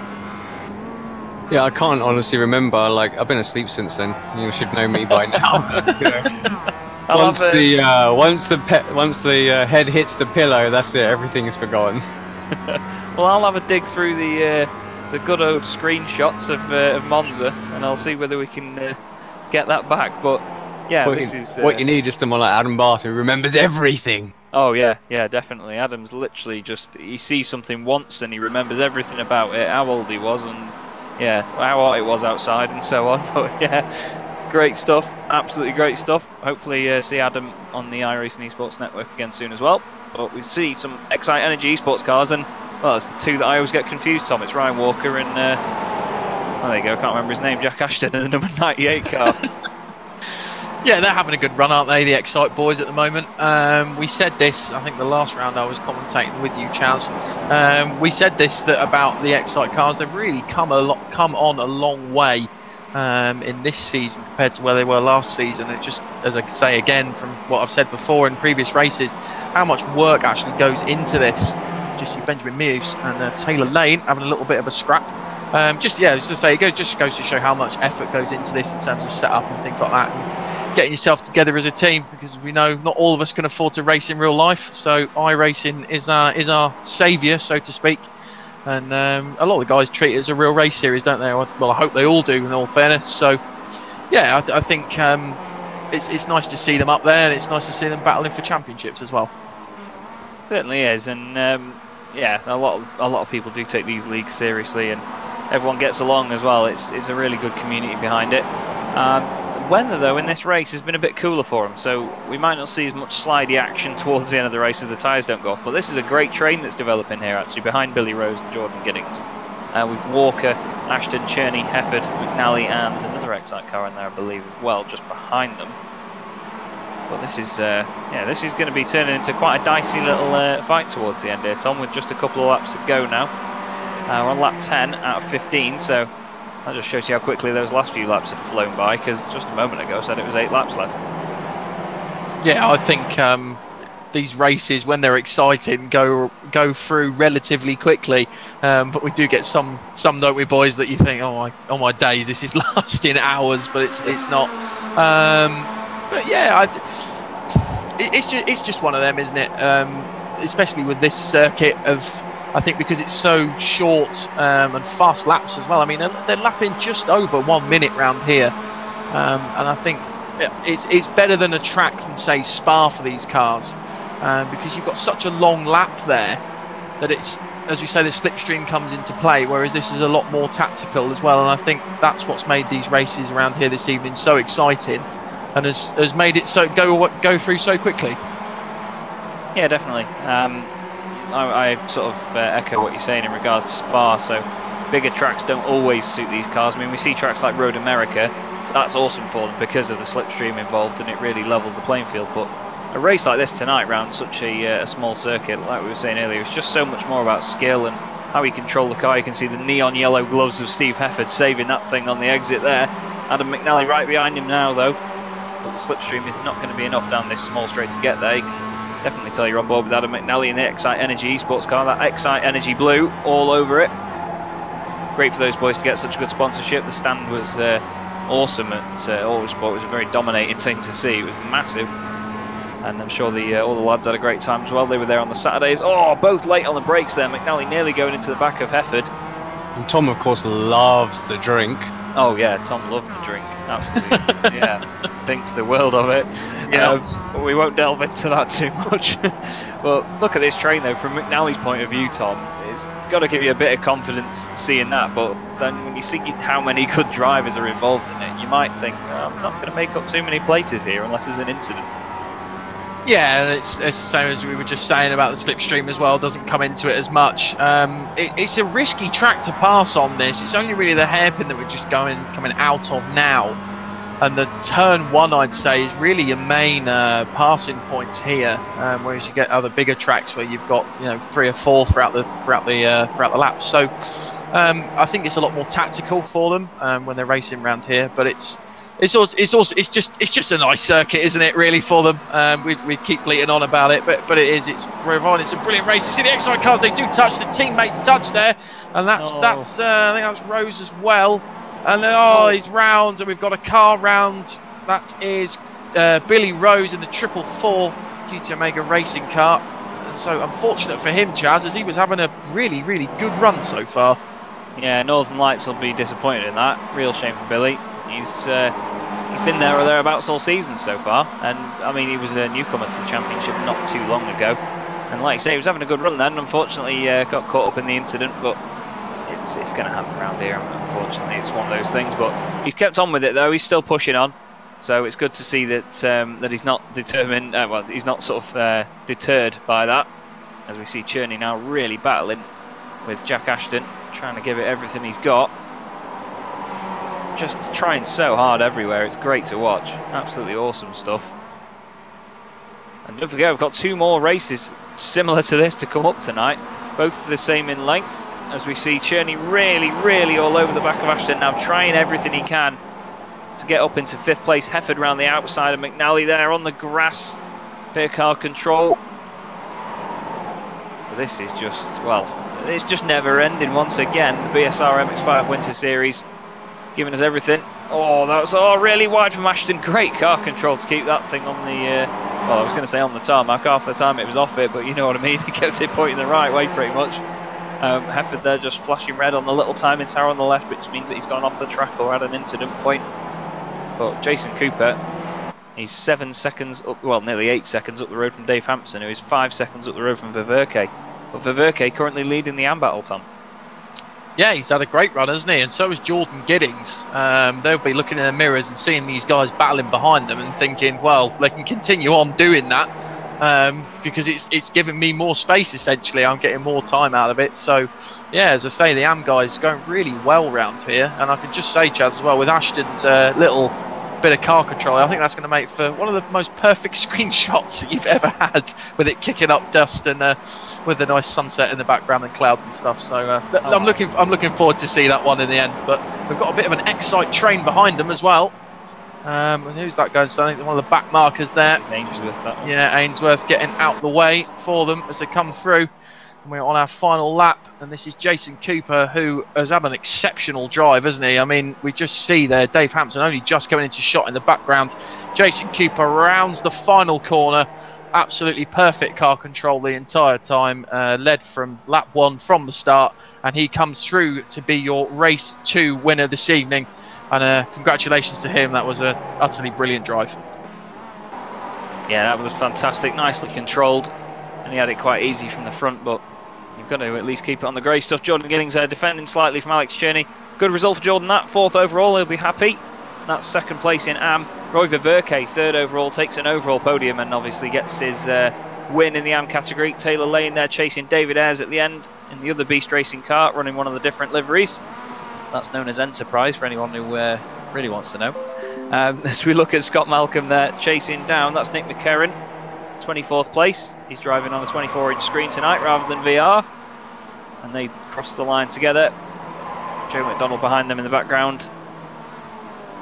Yeah, I can't honestly remember. Like, I've been asleep since then. You should know me by now. once the uh, once the pe- once the uh, head hits the pillow, that's it. Everything is forgotten. well, I'll have a dig through the uh, the good old screenshots of, uh, of Monza, and I'll see whether we can uh, get that back. But yeah, what this you, is what you need is someone like Adam Barth who remembers everything. Oh yeah, yeah, definitely. Adam's literally just he sees something once and he remembers everything about it, how old he was, and yeah, how hot it was outside, and so on. But yeah, great stuff, absolutely great stuff. Hopefully, uh, see Adam on the iRacing Esports Network again soon as well. But we see some Excite Energy Esports cars, and well, it's the two that I always get confused. Tom, it's Ryan Walker and uh, well, there you go. I can't remember his name. Jack Ashton in the number 98 car. yeah, they're having a good run, aren't they? The Excite boys at the moment. Um, we said this. I think the last round I was commentating with you, Chaz. Um, we said this that about the Excite cars. They've really come a lot, come on a long way um, in this season compared to where they were last season. It just, as I say again from what I've said before in previous races, how much work actually goes into this. Just see Benjamin Mears and uh, Taylor Lane having a little bit of a scrap. Um, just yeah, just to say, it goes, just goes to show how much effort goes into this in terms of setup and things like that. And getting yourself together as a team because we know not all of us can afford to race in real life. So iRacing is our is our saviour, so to speak. And um, a lot of the guys treat it as a real race series, don't they? Well, I hope they all do, in all fairness. So, yeah, I, th- I think um, it's, it's nice to see them up there, and it's nice to see them battling for championships as well. Certainly is, and um, yeah, a lot of, a lot of people do take these leagues seriously, and everyone gets along as well. It's it's a really good community behind it. Um, weather though in this race has been a bit cooler for them, so we might not see as much slidey action towards the end of the race as the tyres don't go off. But this is a great train that's developing here actually behind Billy Rose and Jordan Giddings. Uh, with Walker, Ashton, Cherney, Hefford, McNally, and there's another Excite car in there, I believe, as well, just behind them. But this is, uh, yeah, this is going to be turning into quite a dicey little uh, fight towards the end here, Tom, with just a couple of laps to go now. Uh, we're on lap 10 out of 15, so that just shows you how quickly those last few laps have flown by, because just a moment ago I said it was eight laps left. Yeah, I think um, these races, when they're exciting, go go through relatively quickly. Um, but we do get some, some don't we, boys, that you think, oh my, oh my days, this is lasting hours, but it's it's not. Um, but yeah, I, it, it's just it's just one of them, isn't it? Um, especially with this circuit of I think because it's so short um, and fast laps as well. I mean, they're, lapping just over one minute round here, um, and I think it's it's better than a track than say Spa for these cars um, because you've got such a long lap there that it's as we say the slipstream comes into play. Whereas this is a lot more tactical as well, and I think that's what's made these races around here this evening so exciting, and has has made it so go go through so quickly. Yeah, definitely. I, I sort of uh, echo what you're saying in regards to Spa. So bigger tracks don't always suit these cars. I mean, we see tracks like Road America. That's awesome for them because of the slipstream involved, and it really levels the playing field. But a race like this tonight, around such a, uh, a small circuit, like we were saying earlier, it's just so much more about skill and how you control the car. You can see the neon yellow gloves of Steve Hefford saving that thing on the exit there. Adam McNally right behind him now, though. But the slipstream is not going to be enough down this small straight to get there. Definitely tell you're on board with Adam McNally in the Excite Energy esports car. That Excite Energy blue all over it. Great for those boys to get such a good sponsorship. The stand was uh, awesome at uh, Autosport. It was a very dominating thing to see. It was massive. And I'm sure the uh, all the lads had a great time as well. They were there on the Saturdays. Oh, both late on the brakes there. McNally nearly going into the back of Hefford. And Tom, of course, loves the drink. Oh yeah, Tom loves the drink. Absolutely, yeah, thinks the world of it. Yeah, um, we won't delve into that too much. but look at this train though, from McNally's point of view, Tom. It's got to give you a bit of confidence seeing that. But then when you see how many good drivers are involved in it, you might think oh, I'm not going to make up too many places here unless there's an incident. Yeah, and it's, it's the same as we were just saying about the slipstream as well. Doesn't come into it as much. Um, it, it's a risky track to pass on this. It's only really the hairpin that we're just going coming out of now, and the turn one I'd say is really your main uh, passing points here. Um, whereas you get other bigger tracks where you've got you know three or four throughout the throughout the uh, throughout the lap. So um, I think it's a lot more tactical for them um, when they're racing around here. But it's it's also, it's also it's just it's just a nice circuit, isn't it? Really for them. Um, we, we keep bleating on about it, but but it is. It's Rovon. It's a brilliant race. You see the Excite cars; they do touch the teammates touch there, and that's oh. that's uh, I think that's Rose as well. And then, oh, oh, he's round, and we've got a car round. That is uh, Billy Rose in the triple four GT Omega racing car. And so unfortunate for him, Chaz, as he was having a really really good run so far. Yeah, Northern Lights will be disappointed in that. Real shame for Billy. He's uh, he's been there or thereabouts all season so far, and I mean he was a newcomer to the championship not too long ago, and like I say, he was having a good run then. Unfortunately, uh, got caught up in the incident, but it's it's going to happen around here. Unfortunately, it's one of those things. But he's kept on with it though. He's still pushing on, so it's good to see that um, that he's not determined. Uh, well, he's not sort of uh, deterred by that, as we see Cherney now really battling with Jack Ashton, trying to give it everything he's got just trying so hard everywhere. It's great to watch. Absolutely awesome stuff. And don't forget, we've got two more races similar to this to come up tonight. Both the same in length. As we see Cherney really, really all over the back of Ashton now, trying everything he can to get up into fifth place. Hefford round the outside of McNally there on the grass. Bit car control. This is just, well, it's just never ending once again. The BSR MX5 Winter Series giving us everything. Oh, that was all really wide from Ashton. Great car control to keep that thing on the, uh, well, I was going to say on the tarmac. Half the time it was off it, but you know what I mean. He kept it pointing the right way pretty much. Um, Hefford there just flashing red on the little timing tower on the left, which means that he's gone off the track or had an incident point. But Jason Cooper, he's seven seconds up, well, nearly eight seconds up the road from Dave Hampson, who is five seconds up the road from Ververke. But Ververke currently leading the AM battle, Tom. Yeah, he's had a great run, hasn't he? And so has Jordan Giddings. Um, they'll be looking in the mirrors and seeing these guys battling behind them and thinking, well, they can continue on doing that um, because it's it's giving me more space. Essentially, I'm getting more time out of it. So, yeah, as I say, the AM guys going really well round here, and I can just say, Chaz, as well with Ashton's uh, little bit of car control, I think that's going to make for one of the most perfect screenshots that you've ever had with it kicking up dust and uh, with a nice sunset in the background and clouds and stuff. So uh, oh. I'm looking I'm looking forward to see that one in the end. But we've got a bit of an Excite train behind them as well. Um, who's that I think one of the back markers there. Ainsworth. Yeah, Ainsworth getting out the way for them as they come through. And we're on our final lap, and this is Jason Cooper, who has had an exceptional drive, hasn't he? I mean, we just see there Dave Hampson only just coming into shot in the background. Jason Cooper rounds the final corner absolutely perfect car control the entire time, uh, led from lap one from the start, and he comes through to be your race two winner this evening. And uh, congratulations to him. That was a utterly brilliant drive. Yeah, that was fantastic. Nicely controlled, and he had it quite easy from the front, but you've got to at least keep it on the grey stuff. Jordan Giddings uh, defending slightly from Alex Cherney. Good result for Jordan. That fourth overall, he'll be happy. That's second place in AM. Roy Ververke, third overall, takes an overall podium and obviously gets his uh, win in the AM category. Taylor Lane there chasing David Ayres at the end in the other Beast Racing car, running one of the different liveries. That's known as Enterprise for anyone who uh, really wants to know. Um, as we look at Scott Malcolm there chasing down, that's Nick McKerran, 24th place. He's driving on a 24 inch screen tonight rather than VR. And they cross the line together. Joe McDonald behind them in the background.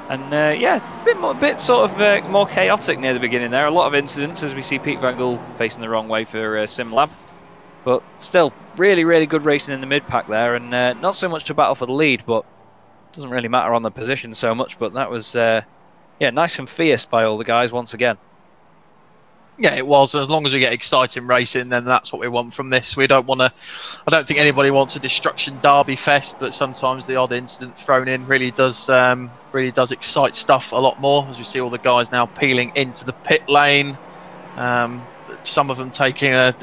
And uh, yeah, a bit more, bit sort of uh, more chaotic near the beginning there. A lot of incidents as we see Pete Van facing the wrong way for uh, SimLab. But still, really, really good racing in the mid pack there, and uh, not so much to battle for the lead, but doesn't really matter on the position so much. But that was, uh, yeah, nice and fierce by all the guys once again. Yeah, it was. As long as we get exciting racing, then that's what we want from this. We don't want to. I don't think anybody wants a destruction derby fest, but sometimes the odd incident thrown in really does um, really does excite stuff a lot more. As we see all the guys now peeling into the pit lane, um, some of them taking a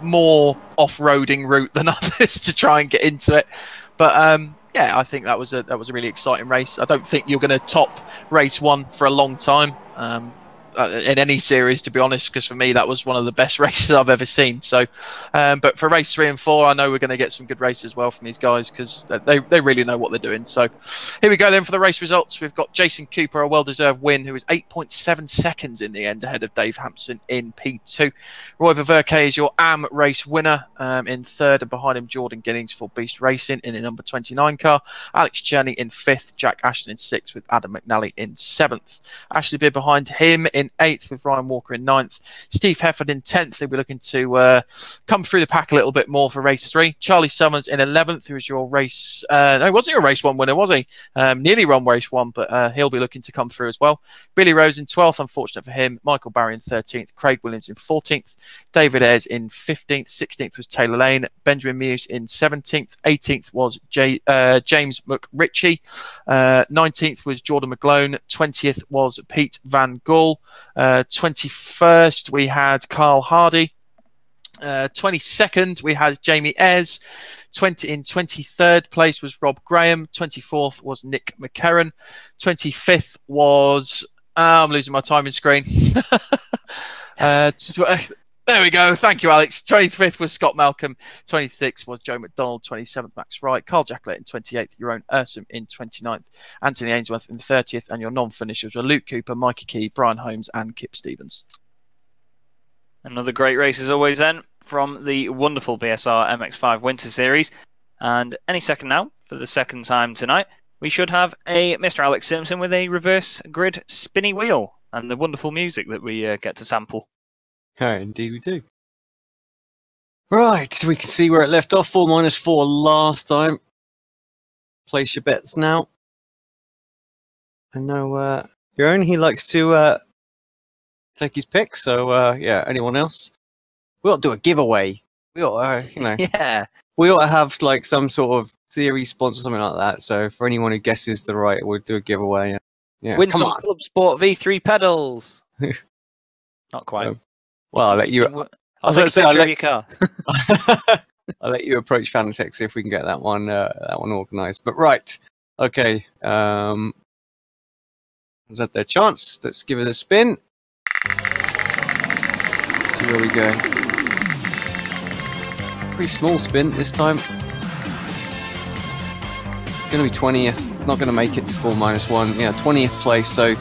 more off-roading route than others to try and get into it. But um, yeah, I think that was a that was a really exciting race. I don't think you're going to top race one for a long time. Um, in any series, to be honest, because for me that was one of the best races I've ever seen. So, um, but for race three and four, I know we're going to get some good races as well from these guys because they, they really know what they're doing. So, here we go then for the race results. We've got Jason Cooper, a well-deserved win, who is 8.7 seconds in the end ahead of Dave Hampson in P2. Roy Ververke is your AM race winner um, in third, and behind him Jordan Giddings for Beast Racing in the number 29 car. Alex Cherney in fifth, Jack Ashton in sixth, with Adam McNally in seventh. Ashley behind him in in eighth with Ryan Walker in ninth. Steve Hefford in tenth. They'll be looking to uh, come through the pack a little bit more for race three. Charlie Summers in eleventh, who was your race. Uh, no, wasn't your race one winner, was he? Um, nearly run race one, but uh, he'll be looking to come through as well. Billy Rose in twelfth, unfortunate for him. Michael Barry in thirteenth. Craig Williams in fourteenth. David Ayres in fifteenth. Sixteenth was Taylor Lane. Benjamin Mears in seventeenth. Eighteenth was J- uh, James McRitchie. Uh, nineteenth was Jordan McGlone. Twentieth was Pete Van Gool. Uh, 21st, we had Carl Hardy. Uh, 22nd, we had Jamie Ayres. 20 in 23rd place was Rob Graham. 24th was Nick McKerran. 25th was oh, I'm losing my timing screen. uh, there we go. Thank you, Alex. 25th was Scott Malcolm. 26th was Joe McDonald. 27th, Max Wright. Carl Jacklett in 28th. Jeroen Ursum in 29th. Anthony Ainsworth in 30th. And your non finishers were Luke Cooper, Mikey Key, Brian Holmes, and Kip Stevens. Another great race as always, then, from the wonderful BSR MX5 Winter Series. And any second now, for the second time tonight, we should have a Mr. Alex Simpson with a reverse grid spinny wheel and the wonderful music that we uh, get to sample. Yeah, indeed we do. Right, so we can see where it left off. Four minus four last time. Place your bets now. I know uh, Jeroen, he likes to uh, take his pick. So uh, yeah, anyone else? We ought to do a giveaway. We ought, uh, you know, Yeah. we ought to have like some sort of theory sponsor, something like that. So for anyone who guesses the right, we'll do a giveaway. Yeah, Win come some on. Club Sport V3 pedals. Not quite. Um, Well, I'll let you. I'll was gonna say, I'll of your car. I'll let you approach Fanatec see if we can get that one uh, that one organised. But right, okay. Um, is that their chance? Let's give it a spin. Let's see where we go. Pretty small spin this time. Going to be twentieth. Not going to make it to four minus one. Yeah, twentieth place. So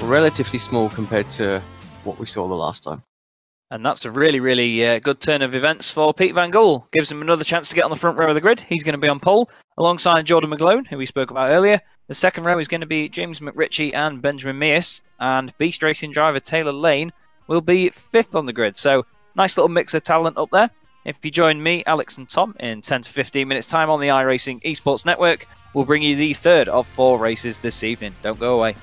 relatively small compared to what we saw the last time. And that's a really, really uh, good turn of events for Pete Van Gool. Gives him another chance to get on the front row of the grid. He's going to be on pole alongside Jordan McGlone, who we spoke about earlier. The second row is going to be James McRitchie and Benjamin Mears. And Beast Racing driver Taylor Lane will be fifth on the grid. So, nice little mix of talent up there. If you join me, Alex, and Tom in 10 to 15 minutes' time on the iRacing Esports Network, we'll bring you the third of four races this evening. Don't go away.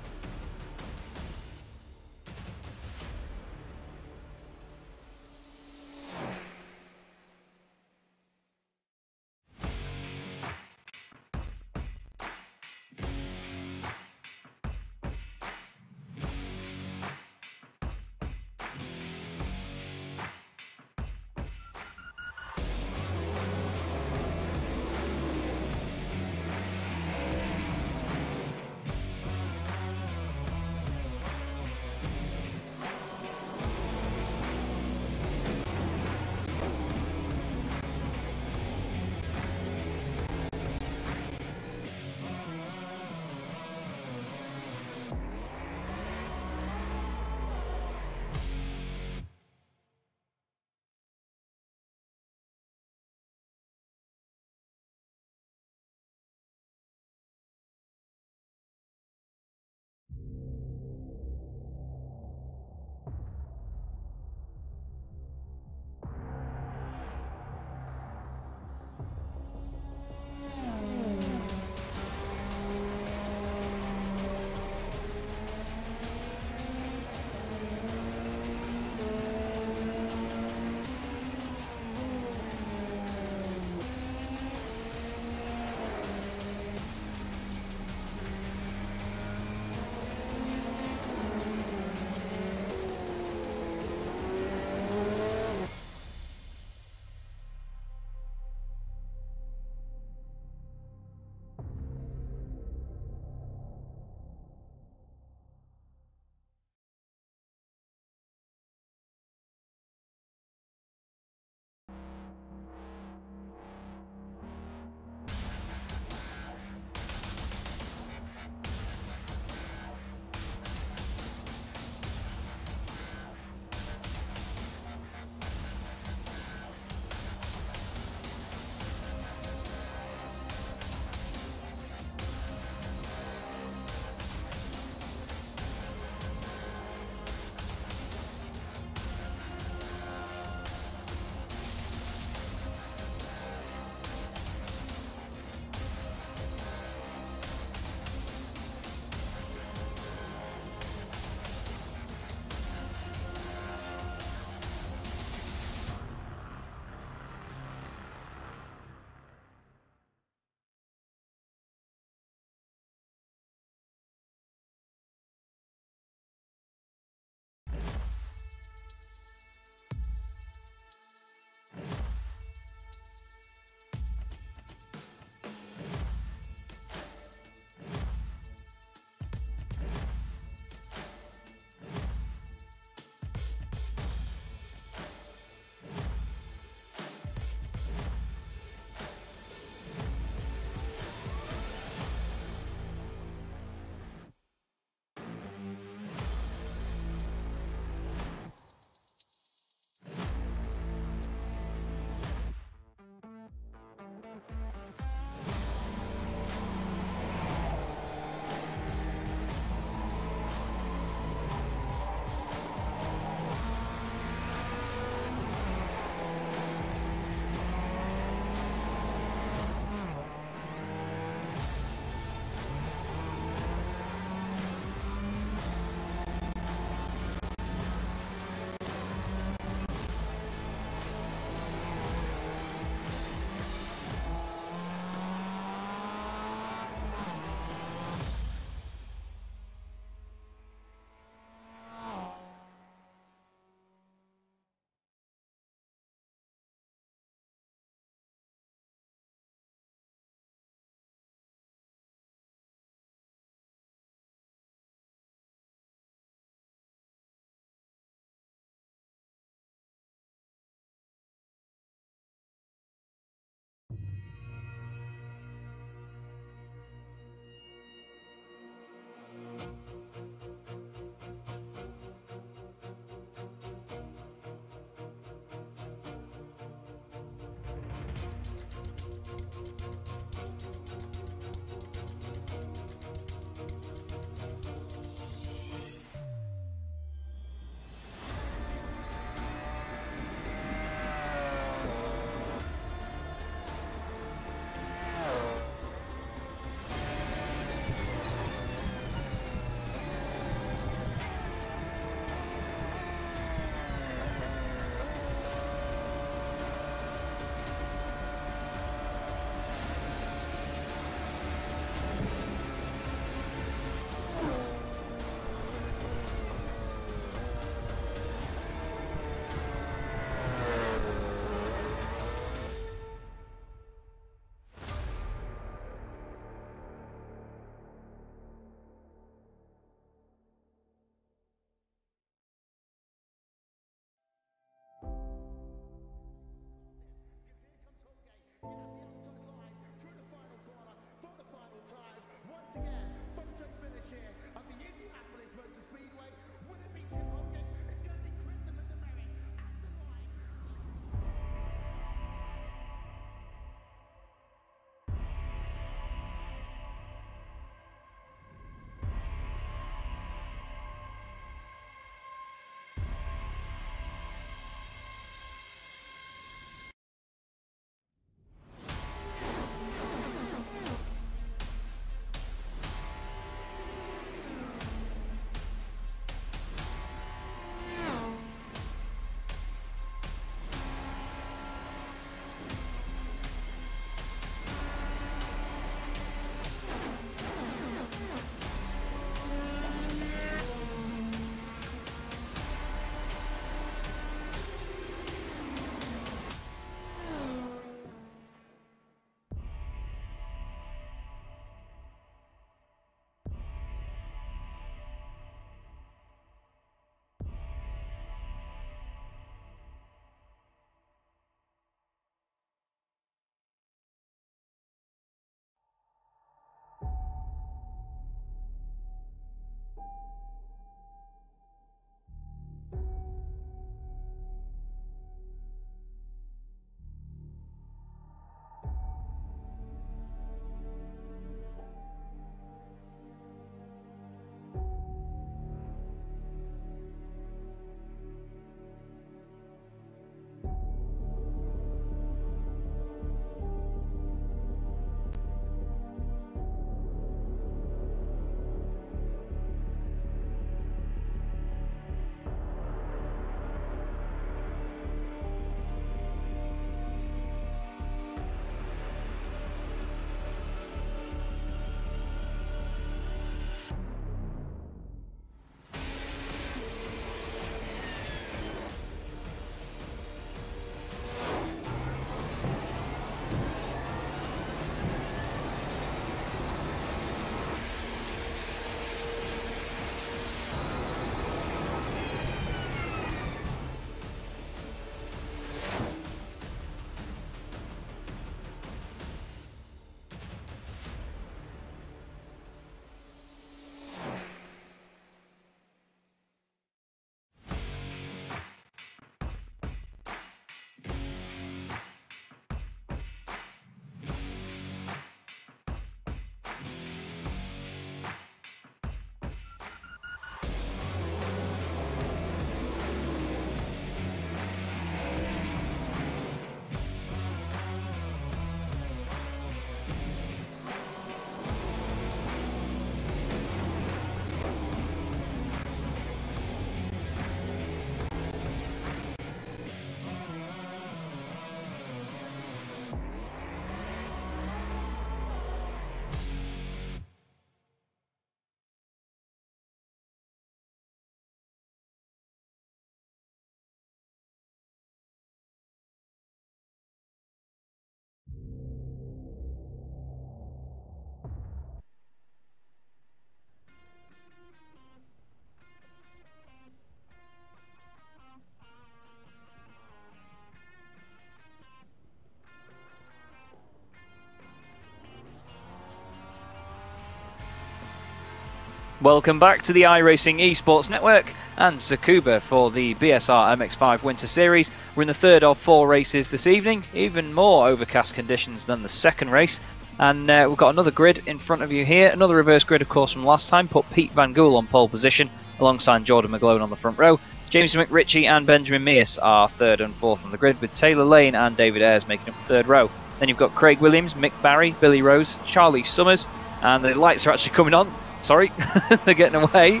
Welcome back to the iRacing Esports Network and Tsukuba for the BSR MX5 Winter Series. We're in the third of four races this evening, even more overcast conditions than the second race. And uh, we've got another grid in front of you here. Another reverse grid, of course, from last time. Put Pete Van Gool on pole position alongside Jordan McGlone on the front row. James McRitchie and Benjamin Mears are third and fourth on the grid, with Taylor Lane and David Ayres making up the third row. Then you've got Craig Williams, Mick Barry, Billy Rose, Charlie Summers, and the lights are actually coming on. Sorry, they're getting away.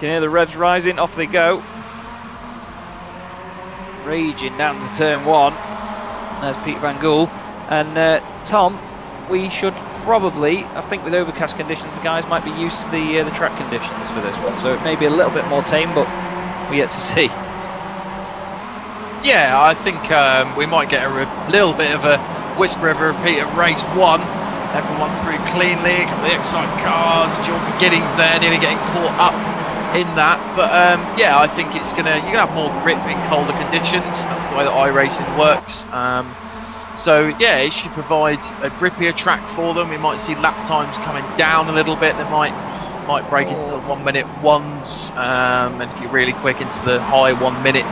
Can hear the revs rising, off they go. Raging down to turn one. There's Pete Van Gool. And uh, Tom, we should probably, I think with overcast conditions, the guys might be used to the uh, the track conditions for this one. So it may be a little bit more tame, but we yet to see. Yeah, I think um, we might get a little bit of a whisper of a repeat of race one. Everyone through cleanly, a couple the Excite cars, Jordan Giddings there, nearly getting caught up in that. But um, yeah, I think it's gonna you're gonna have more grip in colder conditions. That's the way that iRacing works. Um, so yeah, it should provide a grippier track for them. We might see lap times coming down a little bit. They might might break into the one minute ones, um, and if you're really quick into the high one minute,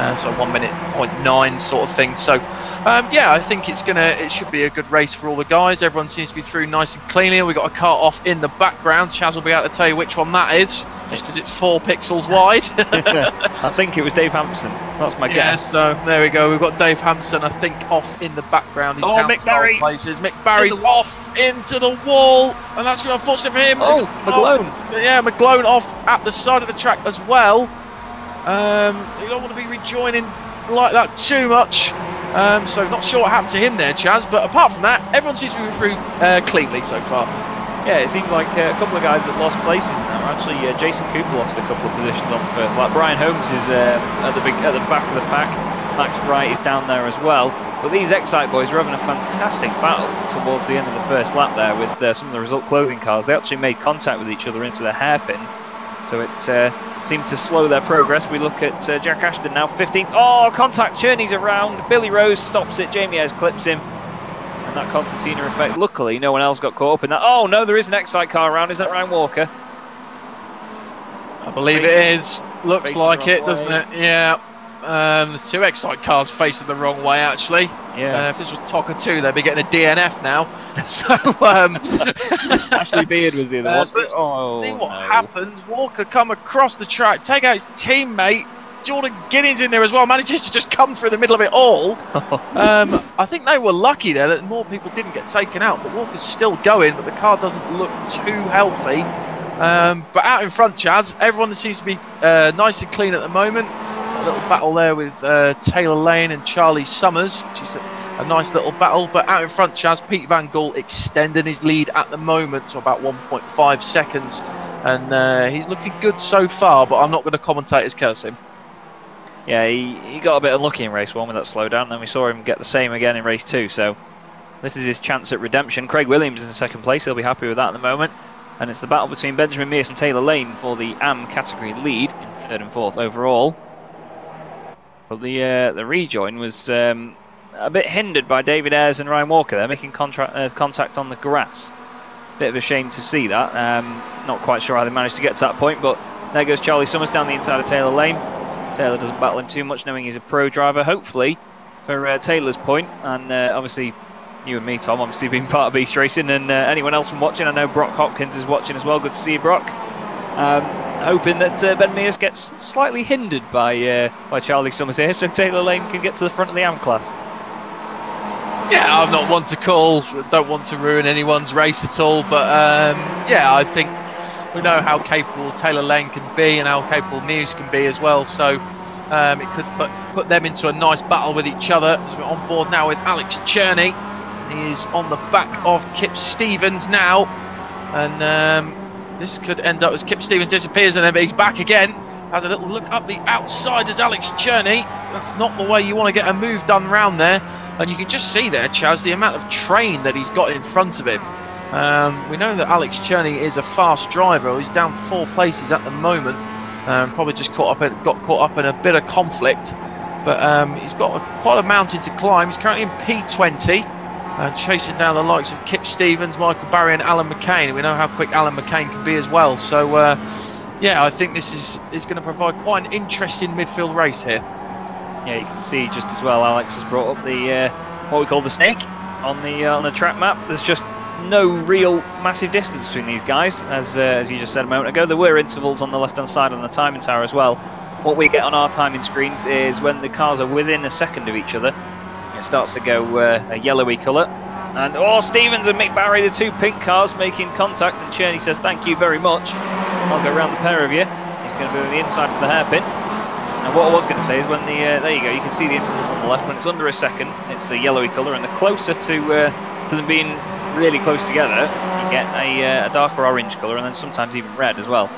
uh, so one minute point nine sort of thing. So um, yeah, I think it's gonna it should be a good race for all the guys. Everyone seems to be through nice and cleanly. We've got a car off in the background. Chaz will be able to tell you which one that is just because it's four pixels wide. I think it was Dave Hampson. That's my guess. Yeah, so there we go. We've got Dave Hampson, I think, off in the background. He's oh, Mick Barry. Places. Mick Barry's off into the wall, and that's going to unfortunate for him. Oh, McGlone. Oh, yeah, McGlone off at the side of the track as well. Um, don't want to be rejoining like that too much. Um, so not sure what happened to him there, Chaz. But apart from that, everyone seems to be through uh, cleanly so far. Yeah, it seems like uh, a couple of guys that lost places now. Actually, uh, Jason Cooper lost a couple of positions on the first lap. Brian Holmes is uh, at the big, at the back of the pack. Max Wright is down there as well. But these Excite boys are having a fantastic battle towards the end of the first lap there with uh, some of the result clothing cars. They actually made contact with each other into the hairpin. So it uh, seemed to slow their progress. We look at uh, Jack Ashton now, 15th. Oh, contact, Cherney's around. Billy Rose stops it. Jamie Ayres clips him and that concertina effect. Luckily, no one else got caught up in that. Oh no, there is an Excite car around. Is that Ryan Walker? I believe it is. Looks like it, doesn't it? Yeah. Um, there's two Excite cars facing the wrong way, actually. Yeah. Uh, if this was TOCA 2, they'd be getting a DNF now. so, um, Ashley Beard was the other uh, one. oh, see what no. happened. Walker come across the track, take out his teammate, Jordan Giddings in there as well, manages to just come through the middle of it all. um, I think they were lucky there that more people didn't get taken out, but Walker's still going, but the car doesn't look too healthy. Um, but out in front, Chaz, everyone seems to be uh, nice and clean at the moment. Little battle there with uh, Taylor Lane and Charlie Summers, which is a, a, nice little battle. But out in front, Chaz, Pete Van Gool extending his lead at the moment to about 1.5 seconds. And uh, he's looking good so far, but I'm not going to commentate his curse him. Yeah, he, he got a bit unlucky in race one with that slowdown, then we saw him get the same again in race two, so this is his chance at redemption. Craig Williams is in second place, he'll be happy with that at the moment. And it's the battle between Benjamin Mears and Taylor Lane for the AM category lead in third and fourth overall. But the uh, the rejoin was um, a bit hindered by David Ayres and Ryan Walker. They're making uh, contact on the grass. Bit of a shame to see that. Um, not quite sure how they managed to get to that point, but there goes Charlie Summers down the inside of Taylor Lane. Taylor doesn't battle him too much, knowing he's a pro driver. Hopefully, for uh, Taylor's point. point, and uh, obviously you and me, Tom, obviously being part of Beast Racing, and uh, anyone else from watching. I know Brock Hopkins is watching as well. Good to see you, Brock. Um, hoping that uh, Ben Mears gets slightly hindered by uh, by Charlie Summers here, so Taylor Lane can get to the front of the AM class. Yeah, I'm not one to call. Don't want to ruin anyone's race at all, but um, yeah, I think we know how capable Taylor Lane can be and how capable Mears can be as well. So um, it could put, put them into a nice battle with each other. As we're on board now with Alex Cherney. He is on the back of Kip Stevens now. And um, this could end up as Kip Stevens disappears and then he's back again. Has a little look up the outside as Alex Cherney. That's not the way you want to get a move done round there. And you can just see there, Chaz, the amount of train that he's got in front of him. Um, we know that Alex Cherney is a fast driver. He's down four places at the moment. Um, probably just caught up in, got caught up in a bit of conflict, but um, he's got a, quite a mountain to climb. He's currently in P20. And chasing down the likes of Kip Stevens, Michael Barry, and Alan McCain. We know how quick Alan McCain can be as well. So, uh, yeah, I think this is is going to provide quite an interesting midfield race here. Yeah, you can see just as well. Alex has brought up the uh, what we call the snake on the uh, on the track map. There's just no real massive distance between these guys, as uh, as you just said a moment ago. There were intervals on the left hand side on the timing tower as well. What we get on our timing screens is when the cars are within a second of each other, it starts to go uh, a yellowy colour. And oh, Stevens and Mick Barry, the two pink cars, making contact. And Cherney says, "Thank you very much. I'll go around the pair of you." He's going to be on the inside for the hairpin. And what I was going to say is when the uh, there you go, you can see the intervals on the left. When it's under a second, it's a yellowy colour, and the closer to uh, to them being really close together, you get a, uh, a darker orange colour, and then sometimes even red as well.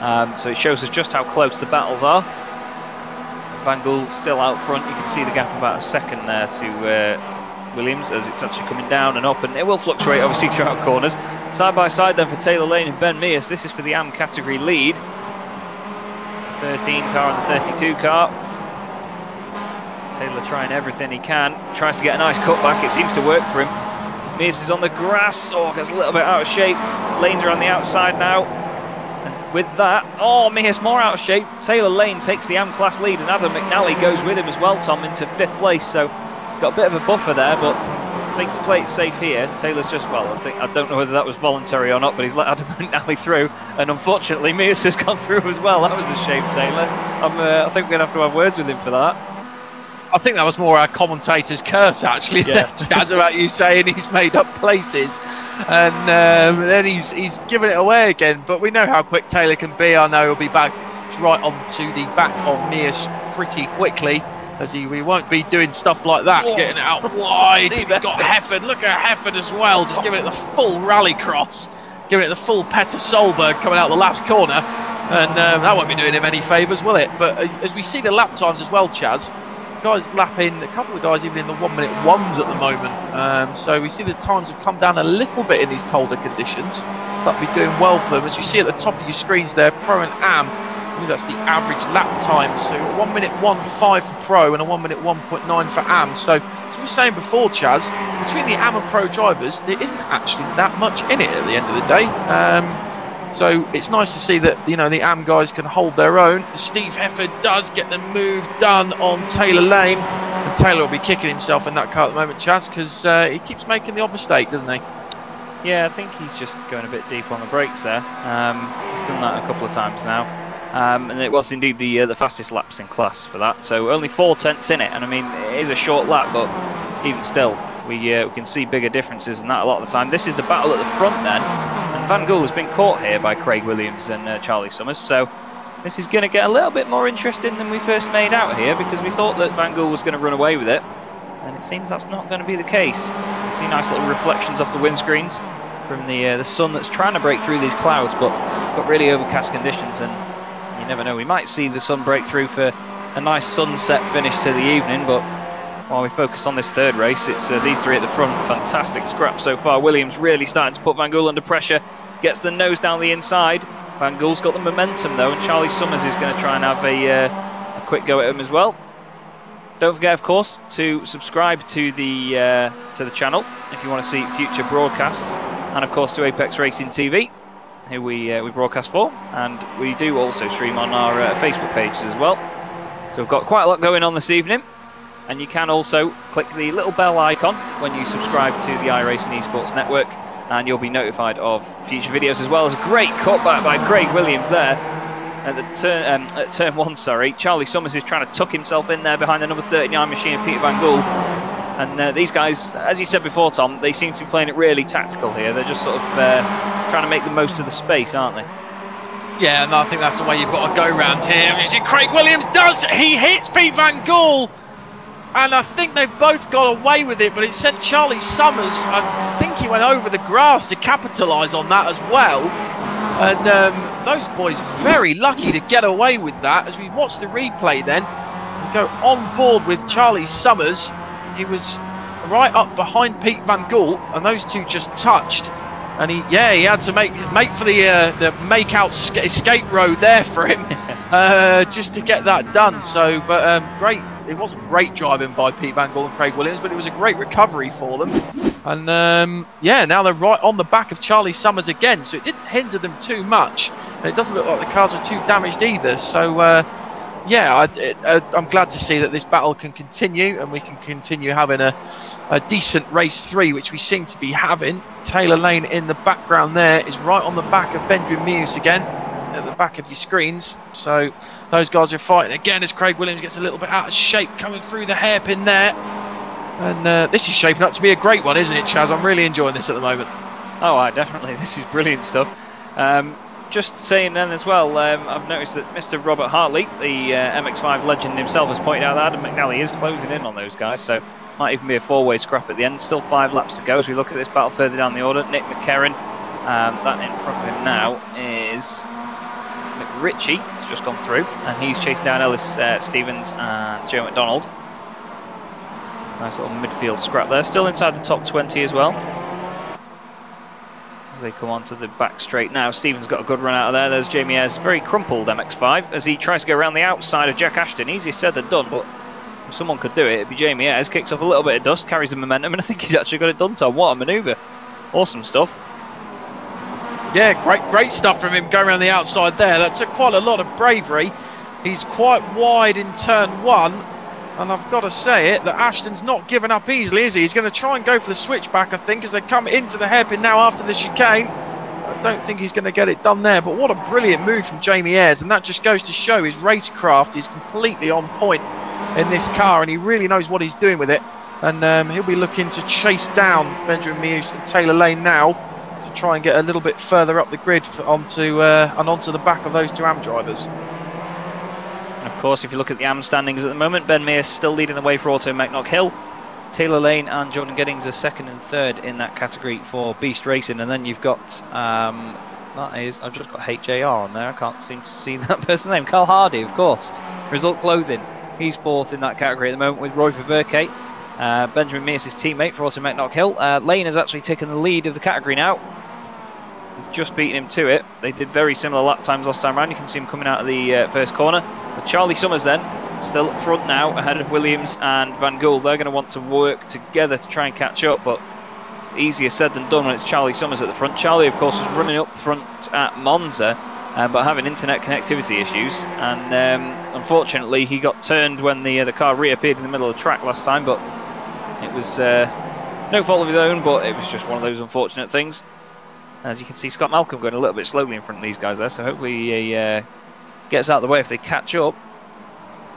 Um, so it shows us just how close the battles are. Van Gool still out front. You can see the gap about a second there to uh, Williams as it's actually coming down and up, and it will fluctuate obviously throughout corners. Side by side then for Taylor Lane and Ben Mears. This is for the AM category lead. 13 car and the 32 car. Taylor trying everything he can. Tries to get a nice cutback. It seems to work for him. Mears is on the grass. Oh, gets a little bit out of shape. Lanes are on the outside now. With that, oh, Mears more out of shape. Taylor Lane takes the AM class lead, and Adam McNally goes with him as well, Tom, into fifth place. So got a bit of a buffer there, but I think to play it safe here, Taylor's just well. I think I don't know whether that was voluntary or not, but he's let Adam McNally through, and unfortunately, Mears has gone through as well. That was a shame, Taylor. Uh, I think we're gonna have to have words with him for that. I think that was more our commentator's curse, actually. Yeah. Chaz about you saying he's made up places, and um, then he's he's given it away again. But we know how quick Taylor can be. I know he'll be back right onto the back of Mears pretty quickly. As he, we won't be doing stuff like that, Oh. getting it out wide. He's got Hefford. Look at Hefford as well, just giving it the full rally cross, giving it the full Petter Solberg coming out the last corner. And um, that won't be doing him any favours, will it? But uh, as we see the lap times as well, Chaz, guys lapping, a couple of guys even in the one minute ones at the moment. Um, so we see the times have come down a little bit in these colder conditions. That'll be doing well for them. As you see at the top of your screens there, Pro and Am, that's the average lap time. So one minute one five for Pro and a one minute one point nine for Am. So as we were saying before, Chaz, between the Am and Pro drivers, there isn't actually that much in it at the end of the day. Um, so it's nice to see that you know the AM guys can hold their own. Steve Hefford does get the move done on Taylor Lane, and Taylor will be kicking himself in that car at the moment, Chaz, because uh, he keeps making the odd mistake, doesn't he? Yeah, I think he's just going a bit deep on the brakes there. Um, he's done that a couple of times now. Um, and it was indeed the uh, the fastest laps in class for that. So only four tenths in it, and I mean it is a short lap, but even still, we uh, we can see bigger differences than that a lot of the time. This is the battle at the front then, Van Gool has been caught here by Craig Williams and uh, Charlie Summers. So this is going to get a little bit more interesting than we first made out here because we thought that Van Gool was going to run away with it, and it seems that's not going to be the case. You see nice little reflections off the windscreens from the uh, the sun that's trying to break through these clouds, but but really overcast conditions, and you never know. We might see the sun break through for a nice sunset finish to the evening, but while we focus on this third race, it's uh, these three at the front. Fantastic scrap so far. Williams really starting to put Van Gool under pressure. Gets the nose down the inside. Van Gool's got the momentum though, and Charlie Summers is going to try and have a, uh, a quick go at him as well. Don't forget, of course, to subscribe to the uh, to the channel if you want to see future broadcasts, and of course to Apex Racing TV, who we uh, we broadcast for, and we do also stream on our uh, Facebook pages as well. So we've got quite a lot going on this evening, and you can also click the little bell icon when you subscribe to the iRacing Esports Network, and you'll be notified of future videos as well as a great cutback by Craig Williams there at the turn, um, at turn one, sorry, Charlie Summers is trying to tuck himself in there behind the number 39 machine of Peter Van Gool. And uh, these guys, as you said before, Tom, they seem to be playing it really tactical here. They're just sort of uh, trying to make the most of the space, aren't they? Yeah, and I think that's the way you've got to go round here. You see Craig Williams does, he hits Pete Van Gool, and I think they've both got away with it, but it sent Charlie Summers, I think he went over the grass to capitalise on that as well. And um, those boys very lucky to get away with that. As we watch the replay then, we go on board with Charlie Summers. He was right up behind Pete Van Gool, and those two just touched. And he, yeah, he had to make make for the uh, the make out sca- escape road there for him, uh, just to get that done. So, but um, great. It wasn't great driving by Pete Van Gool and Craig Williams, but it was a great recovery for them. And um, yeah, now they're right on the back of Charlie Summers again, so it didn't hinder them too much. And it doesn't look like the cars are too damaged either. So uh, yeah, I, am glad to see that this battle can continue and we can continue having a, a decent race three, which we seem to be having. Taylor Lane in the background there is right on the back of Benjamin Mears again, at the back of your screens. So those guys are fighting again as Craig Williams gets a little bit out of shape coming through the hairpin there. And uh, this is shaping up to be a great one, isn't it, Chaz? I'm really enjoying this at the moment. Oh, I definitely. This is brilliant stuff. Um, just saying then as well, um, I've noticed that Mr. Robert Hartley, the uh, MX5 legend himself, has pointed out that Adam McNally is closing in on those guys, so might even be a four-way scrap at the end. Still five laps to go as we look at this battle further down the order. Nick McKerron, um, that in front of him now is McRitchie, just gone through, and he's chasing down Ellis uh, Stevens and Joe McDonald. Nice little midfield scrap there. Still inside the top 20 as well as they come onto the back straight now. Stephen's got a good run out of there. There's Jamie Ayres, very crumpled MX5 as he tries to go around the outside of Jack Ashton. Easier said than done, but if someone could do it, it'd be Jamie Ayres. Kicks up a little bit of dust, carries the momentum, and I think he's actually got it done, Tom. What a manoeuvre. Awesome stuff. Yeah, great, great stuff from him going around the outside there. That took quite a lot of bravery. He's quite wide in turn one, and I've got to say it, that Ashton's not giving up easily, is he? He's going to try and go for the switchback, I think, as they come into the hairpin now after the chicane. I don't think he's going to get it done there, but what a brilliant move from Jamie Ayres, and that just goes to show his racecraft is completely on point in this car, and he really knows what he's doing with it. And um, he'll be looking to chase down Benjamin Mears and Taylor Lane now to try and get a little bit further up the grid onto uh, and onto the back of those two AM drivers. Of course, if you look at the AM standings at the moment, Ben Mears still leading the way for Auto Hill. Taylor Lane and Jordan Giddings are second and third in that category for Beast Racing. And then you've got, um, that is, I've just got HJR on there. I can't seem to see that person's name. Carl Hardy, of course. Result Clothing. He's fourth in that category at the moment with Roy Verke. Uh, Benjamin Mears, teammate for Auto Hill. Uh, Lane has actually taken the lead of the category now. He's just beaten him to it. They did very similar lap times last time around. You can see him coming out of the uh, first corner. But Charlie Summers then, still up front now, ahead of Williams and Van Gool. They're going to want to work together to try and catch up, but easier said than done when it's Charlie Summers at the front. Charlie, of course, was running up front at Monza, uh, but having internet connectivity issues. And um, unfortunately, he got turned when the, uh, the car reappeared in the middle of the track last time, but it was uh, no fault of his own, but it was just one of those unfortunate things. As you can see, Scott Malcolm going a little bit slowly in front of these guys there, so hopefully he uh, gets out of the way if they catch up.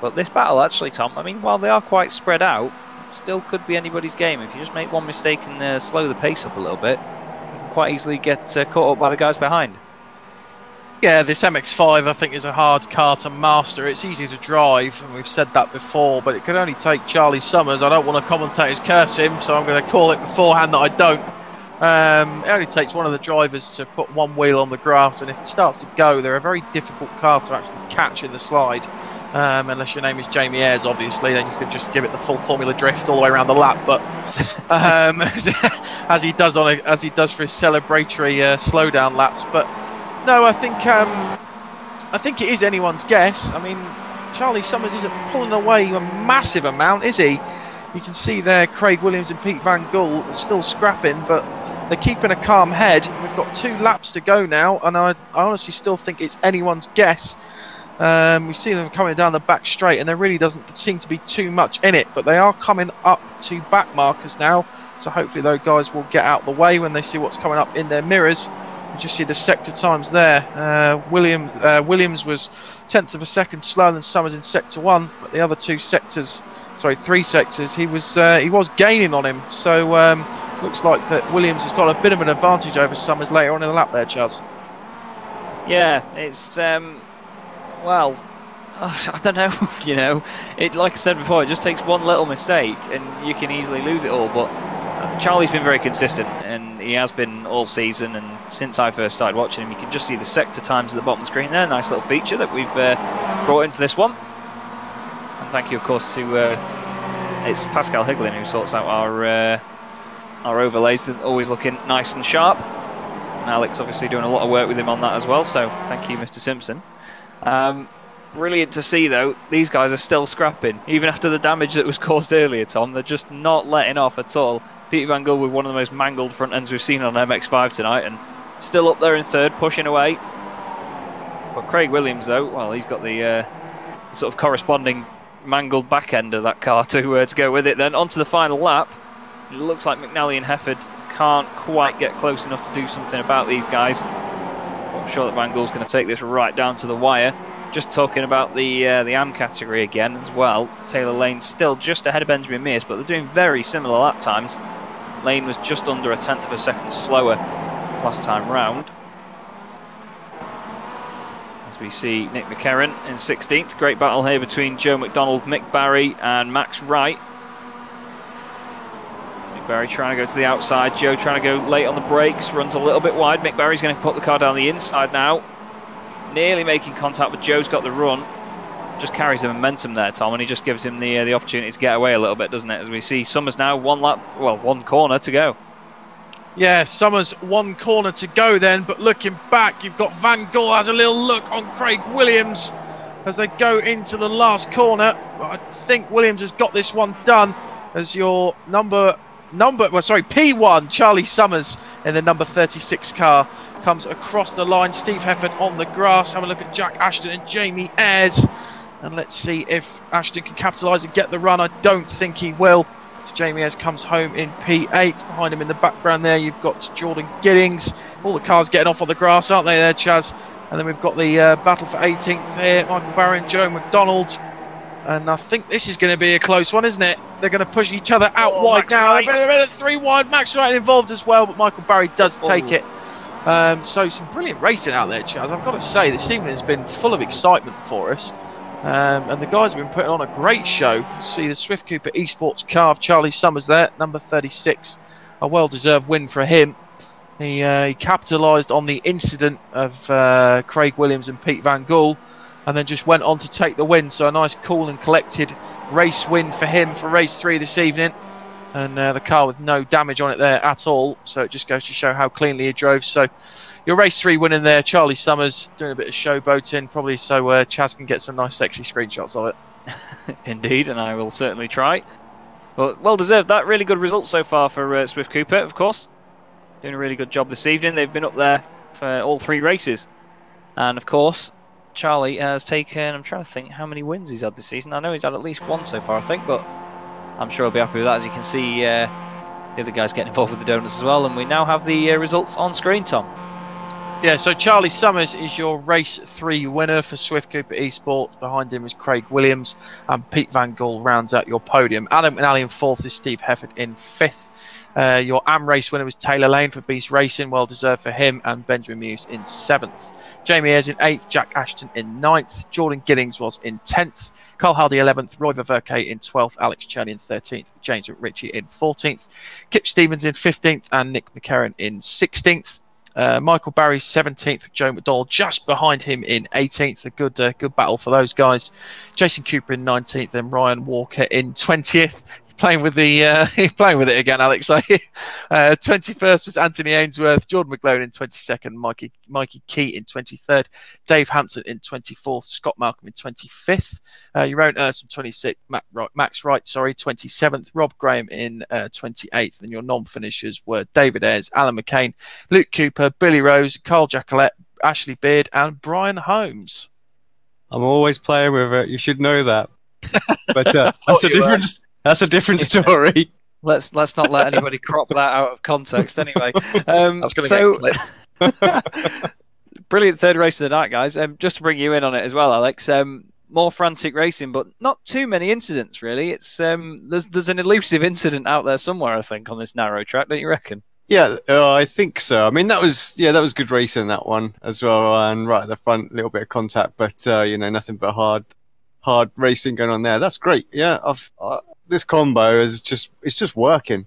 But this battle, actually, Tom, I mean, while they are quite spread out, it still could be anybody's game. If you just make one mistake and uh, slow the pace up a little bit, you can quite easily get uh, caught up by the guys behind. Yeah, this MX-5 I think is a hard car to master. It's easy to drive, and we've said that before, but it could only take Charlie Summers. I don't want to commentators curse him, so I'm going to call it beforehand that I don't. Um, it only takes one of the drivers to put one wheel on the grass, and if it starts to go, they're a very difficult car to actually catch in the slide. Um, unless your name is Jamie Ayres, obviously, then you could just give it the full Formula Drift all the way around the lap. But um, as he does on a, as he does for his celebratory uh, slowdown laps. But no, I think um, I think it is anyone's guess. I mean, Charlie Summers isn't pulling away a massive amount, is he? You can see there Craig Williams and Pete Van Gool still scrapping, but they're keeping a calm head. We've got two laps to go now, and I, I honestly still think it's anyone's guess. Um, we see them coming down the back straight, and there really doesn't seem to be too much in it, but they are coming up to back markers now, so hopefully those guys will get out the way when they see what's coming up in their mirrors. You just see the sector times there. Uh, William uh, Williams was tenth of a second slower than Summers in sector one, but the other two sectors, sorry, three sectors, he was uh, he was gaining on him. So. Um, looks like that Williams has got a bit of an advantage over Summers later on in the lap there, Charles. Yeah, it's um, well, I don't know. you know, it like I said before, it just takes one little mistake and you can easily lose it all. But Charlie's been very consistent, and he has been all season. And since I first started watching him, you can just see the sector times at the bottom screen there. Nice little feature that we've uh, brought in for this one. And thank you, of course, to uh, it's Pascal Higlin who sorts out our uh, our overlays are always looking nice and sharp. And Alex obviously doing a lot of work with him on that as well, so thank you, Mr. Simpson. Um, brilliant to see, though. These guys are still scrapping, even after the damage that was caused earlier, Tom. They're just not letting off at all. Peter Van Gool with one of the most mangled front ends we've seen on MX5 tonight, and still up there in third, pushing away. But Craig Williams, though, well, he's got the uh, sort of corresponding mangled back end of that car to, uh, to go with it. Then onto the final lap. It looks like McNally and Hefford can't quite get close enough to do something about these guys. I'm sure that Van Gool's going to take this right down to the wire. Just talking about the uh, the AM category again as well. Taylor Lane still just ahead of Benjamin Mears, but they're doing very similar lap times. Lane was just under a tenth of a second slower last time round. As we see Nick McKerron in 16th. Great battle here between Joe McDonald, Mick Barry, and Max Wright. Barry trying to go to the outside. Joe trying to go late on the brakes. Runs a little bit wide. Mick Barry's going to put the car down the inside now nearly making contact, but Joe's got the run. Just carries the momentum there, Tom, and he just gives him the uh, the opportunity to get away a little bit, doesn't it? As we see Summers now one lap, well, one corner to go. Yeah, Summers one corner to go then, but looking back, you've got Van Gool has a little look on Craig Williams as they go into the last corner. I think Williams has got this one done as your number number well sorry P1 Charlie Summers in the number 36 car comes across the line. Steve Hefford on the grass. Have a look at Jack Ashton and Jamie Ayres. And let's see if Ashton can capitalise and get the run. I don't think he will. So Jamie Ayres comes home in P8. Behind him in the background there, you've got Jordan Giddings. All the cars getting off on the grass, aren't they there, Chaz? And then we've got the uh, battle for 18th here. Michael Barry and Joe McDonald. And I think this is going to be a close one, isn't it? They're going to push each other out oh, wide Max now. Three wide. Max Wright involved as well, but Michael Barry does take oh. it. Um, so some brilliant racing out there, Charles. I've got to say, this evening has been full of excitement for us. Um, and the guys have been putting on a great show. See the Swift Cooper Esports car of Charlie Summers there, number 36. A well-deserved win for him. He, uh, he capitalised on the incident of uh, Craig Williams and Pete Van Gool and then just went on to take the win. So a nice, cool and collected race win for him for race three this evening and uh, the car with no damage on it there at all. So it just goes to show how cleanly he drove. So your race three winning there, Charlie Summers doing a bit of showboating, probably so uh, Chaz can get some nice sexy screenshots of it. Indeed, and I will certainly try. Well, well deserved that. Really good result so far for uh, Swift Cooper, of course. Doing a really good job this evening. They've been up there for all three races. And of course, Charlie has taken, I'm trying to think how many wins he's had this season. I know he's had at least one so far, I think, but I'm sure he'll be happy with that. As you can see, uh, the other guys getting involved with the donuts as well, and we now have the uh, results on screen, Tom. Yeah, so Charlie Summers is your race three winner for Swift Cooper Esports. Behind him is Craig Williams, and Pete Van Gool rounds out your podium. Adam McNally in fourth is Steve Hefford in fifth. Uh, your AM race winner was Taylor Lane for Beast Racing, well deserved for him, and Benjamin Mears in seventh. Jamie Ayres in eighth, Jack Ashton in ninth, Jordan Giddings was in tenth, Carl Hardy 11th, Roy Verke in 12th, Alex Cherney in 13th, James Ritchie in 14th, Kip Stevens in 15th, and Nick McKerron in 16th. Uh, Michael Barry 17th, Joe McDowell just behind him in 18th. A good uh, good battle for those guys. Jason Cooper in 19th, and Ryan Walker in 20th playing with the uh, playing with it again, Alex. uh, 21st was Anthony Ainsworth, Jordan McLaren in 22nd, Mikey Mikey Key in 23rd, Dave Hampton in 24th, Scott Malcolm in 25th, uh, Jeroen Ursum 26th, Max Wright, sorry, 27th, Rob Graham in uh, 28th, and your non-finishers were David Ayres, Alan McCain, Luke Cooper, Billy Rose, Carl Jacquelet, Ashley Beard, and Brian Holmes. I'm always playing with it. You should know that. But uh, that's a different. That's a different story. let's let's not let anybody crop that out of context. Anyway, um, so brilliant third race of the night, guys. Um, just to bring you in on it as well, Alex. Um, more frantic racing, but not too many incidents really. It's um, there's there's an elusive incident out there somewhere, I think, on this narrow track. Don't you reckon? Yeah, uh, I think so. I mean, that was yeah, that was good racing that one as well, and right at the front, a little bit of contact, but uh, you know, nothing but hard, hard racing going on there. That's great. Yeah, I've uh, this combo is just it's just working.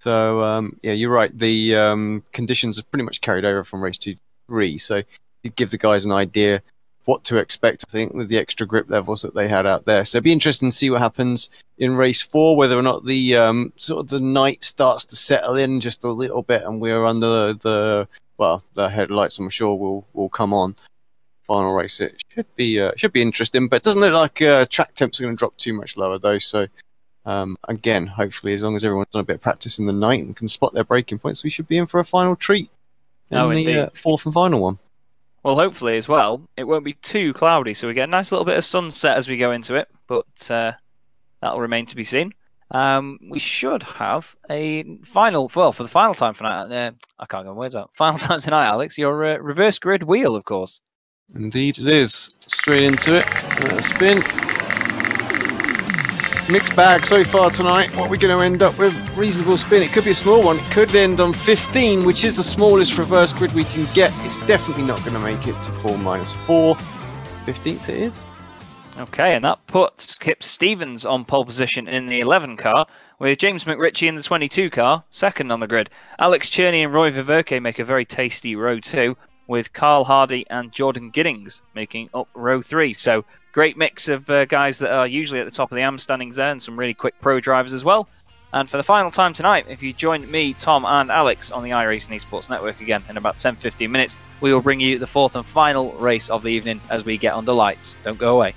So um, yeah, you're right. The um, conditions are pretty much carried over from race two, three. So it gives the guys an idea what to expect. I think with the extra grip levels that they had out there. So it'd be interesting to see what happens in race four, whether or not the um, sort of the night starts to settle in just a little bit, and we're under the well, the headlights. I'm sure will will come on final race. It should be uh, should be interesting, but it doesn't look like uh, track temps are going to drop too much lower though. So um, again, hopefully, as long as everyone's done a bit of practice in the night and can spot their breaking points, we should be in for a final treat in Oh, the uh, fourth and final one. Well, hopefully as well, it won't be too cloudy, so we get a nice little bit of sunset as we go into it. But uh, that'll remain to be seen. Um, we should have a final, well, for the final time tonight. Uh, I can't get my words out. Final time tonight, Alex. Your uh, reverse grid wheel, of course. Indeed, it is. Straight into it. Uh, spin. Mixed bag so far tonight. What we're going to end up with? Reasonable spin. It could be a small one. It could end on 15, which is the smallest reverse grid we can get. It's definitely not going to make it to 4 minus 4. 15th it is. Okay, and that puts Kip Stevens on pole position in the 11 car, with James McRitchie in the 22 car, second on the grid. Alex Cherney and Roy Ververke make a very tasty row two, with Carl Hardy and Jordan Giddings making up row three. So, Great mix of uh, guys that are usually at the top of the AM standings there and some really quick pro drivers as well. And for the final time tonight, if you join me, Tom, and Alex on the iRacing Esports Network again in about 10 15 minutes, we will bring you the fourth and final race of the evening as we get under lights. Don't go away.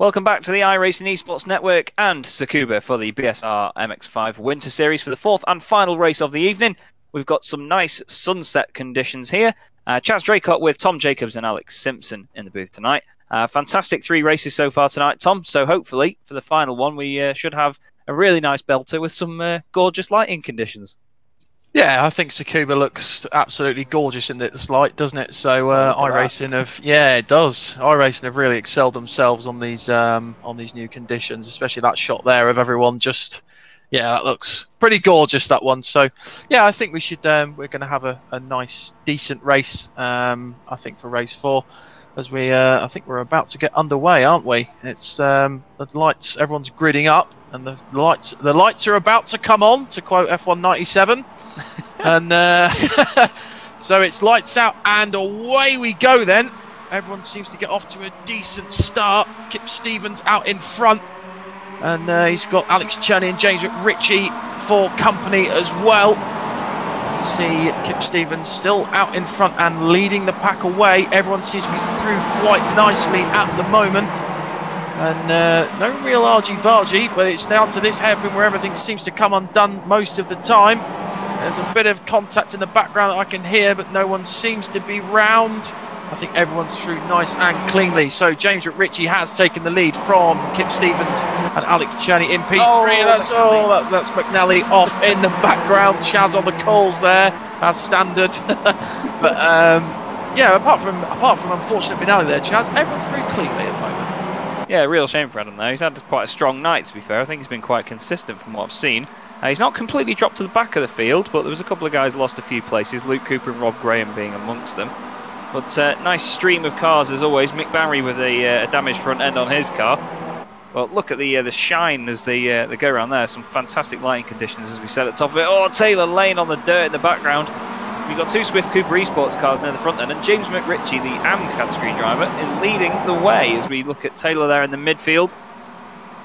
Welcome back to the iRacing Esports Network and Tsukuba for the BSR MX5 Winter Series for the fourth and final race of the evening. We've got some nice sunset conditions here. Uh, Chaz Draycott with Tom Jacobs and Alex Simpson in the booth tonight. Uh, fantastic three races so far tonight, Tom. So hopefully for the final one, we uh, should have a really nice belter with some uh, gorgeous lighting conditions. Yeah, I think Tsukuba looks absolutely gorgeous in this light, doesn't it? So uh, iRacing have, yeah, it does. iRacing have really excelled themselves on these um, on these new conditions, especially that shot there of everyone just, yeah, that looks pretty gorgeous that one. So, yeah, I think we should um, we're going to have a, a nice, decent race. Um, I think for race four, as we uh, I think we're about to get underway, aren't we? It's um, the lights, everyone's gridding up, and the lights the lights are about to come on. To quote F197 and uh, so it's lights out and away we go then. Everyone seems to get off to a decent start. Kip Stevens out in front. And uh, he's got Alex Cherney and James McRitchie for company as well. See Kip Stevens still out in front and leading the pack away. Everyone seems to be through quite nicely at the moment. And uh, no real argy-bargy, but it's down to this hairpin where everything seems to come undone most of the time. There's a bit of contact in the background that I can hear, but no one seems to be round. I think everyone's through nice and cleanly. So James Ritchie has taken the lead from Kip Stevens and Alex Cherney in P3. Oh, that's all. Oh, that, that's McNally off in the background. Chaz on the calls there, as standard. but um, yeah, apart from apart from unfortunate McNally there, Chaz, everyone through cleanly at the moment. Yeah, real shame for Adam though. He's had quite a strong night, to be fair. I think he's been quite consistent from what I've seen. Uh, he's not completely dropped to the back of the field, but there was a couple of guys lost a few places, Luke Cooper and Rob Graham being amongst them. But uh, nice stream of cars as always. Mick Barry with a, uh, damaged front end on his car. Well, look at the uh, the shine as they uh, they go around there. Some fantastic lighting conditions as we said at the top of it. Oh, Taylor Lane on the dirt in the background. We've got two Swift Cooper Esports cars near the front end, and James McRitchie, the AM category driver, is leading the way as we look at Taylor there in the midfield.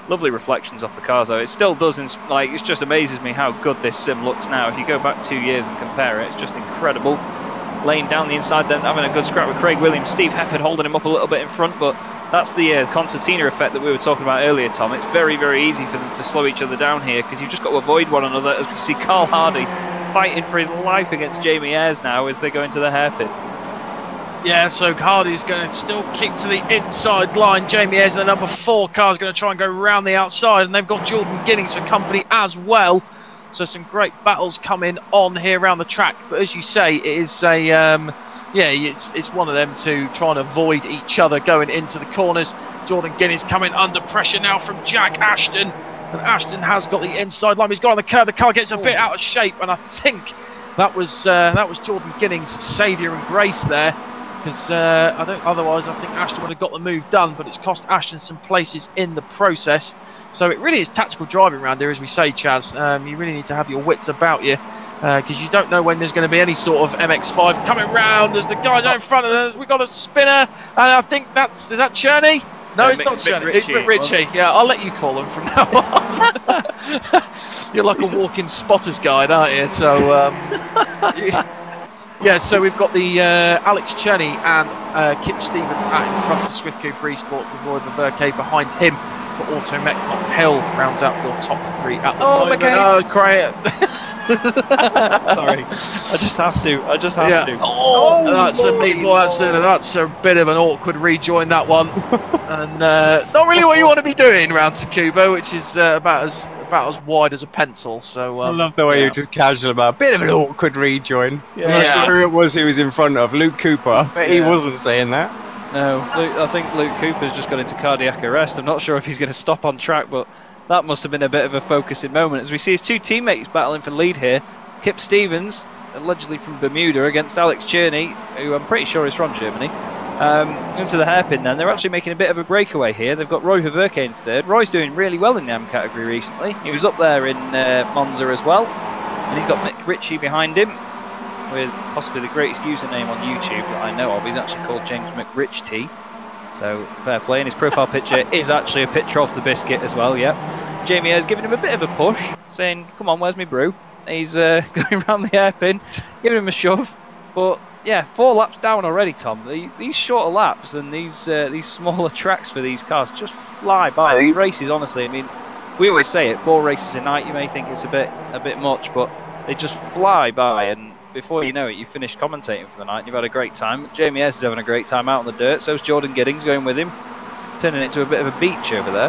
Lovely reflections off the cars though. It still doesn't, like, it just amazes me how good this sim looks now. If you go back two years and compare it, it's just incredible. Laying down the inside then, having a good scrap with Craig Williams. Steve Hefford holding him up a little bit in front, but that's the uh, concertina effect that we were talking about earlier, Tom. It's very, very easy for them to slow each other down here because you've just got to avoid one another as we see Carl Hardy fighting for his life against Jamie Ayres now as they go into the hairpin. Yeah, so Hardy's going to still kick to the inside line. Jamie Ayres, the number four car, is going to try and go round the outside, and they've got Jordan Giddings for company as well. So some great battles coming on here around the track. But as you say, it is a um, yeah, it's it's one of them to try and avoid each other going into the corners. Jordan Giddings coming under pressure now from Jack Ashton, and Ashton has got the inside line. He's got on the curve. The car gets a bit out of shape, and I think that was uh, that was Jordan Giddings' saviour and grace there because uh, I don't. Otherwise, I think Ashton would have got the move done, but it's cost Ashton some places in the process. So it really is tactical driving around here, as we say, Chaz. Um, you really need to have your wits about you because uh, you don't know when there's going to be any sort of MX5 coming round as the guys out in front of us. We've got a spinner, and I think that's is that Cherney. No, it's Mick, not Cherney. It's McRitchie. Yeah, I'll let you call him from now on. You're like a walking spotter's guide, aren't you? So. Um, Yeah, so we've got the uh, Alex Cherney and uh, Kip Stevens out in front of Swift Cooper Esports with Roy Verke behind him for Automech Hill rounds out your top three at the oh, moment. Okay. Oh, cry it. Sorry, I just have to. I just have yeah. to. Oh, oh that's a meat boy. That's a, that's a bit of an awkward rejoin that one, and uh, not really what you want to be doing round Tsukuba, which is uh, about as about as wide as a pencil. So um, I love the way yeah. you're just casual about a bit of an awkward rejoin. Yeah, yeah. who it was he was in front of, Luke Cooper, but yeah. he wasn't saying that. No, Luke, I think Luke Cooper's just got into cardiac arrest. I'm not sure if he's going to stop on track, but that must have been a bit of a focusing moment as we see his two teammates battling for lead here. Kip Stevens, allegedly from Bermuda, against Alex Cherney, who I'm pretty sure is from Germany. Um, into the hairpin then. They're actually making a bit of a breakaway here. They've got Roy Verke in third. Roy's doing really well in the AM category recently. He was up there in uh, Monza as well. And he's got Mick Ritchie behind him with possibly the greatest username on YouTube that I know of. He's actually called James McRitchie. T. So fair play. And his profile picture is actually a picture of the biscuit as well, yeah. Jamie has given him a bit of a push, saying, come on, where's my brew? He's uh, going around the hairpin, giving him a shove. But yeah, four laps down already, Tom. The, these shorter laps and these uh, these smaller tracks for these cars just fly by. These races, honestly, I mean, we always say it: four races a night. You may think it's a bit a bit much, but they just fly by. And before you know it, you finish commentating for the night. and You've had a great time. Jamie S is having a great time out on the dirt. So's Jordan Giddings going with him, turning it to a bit of a beach over there.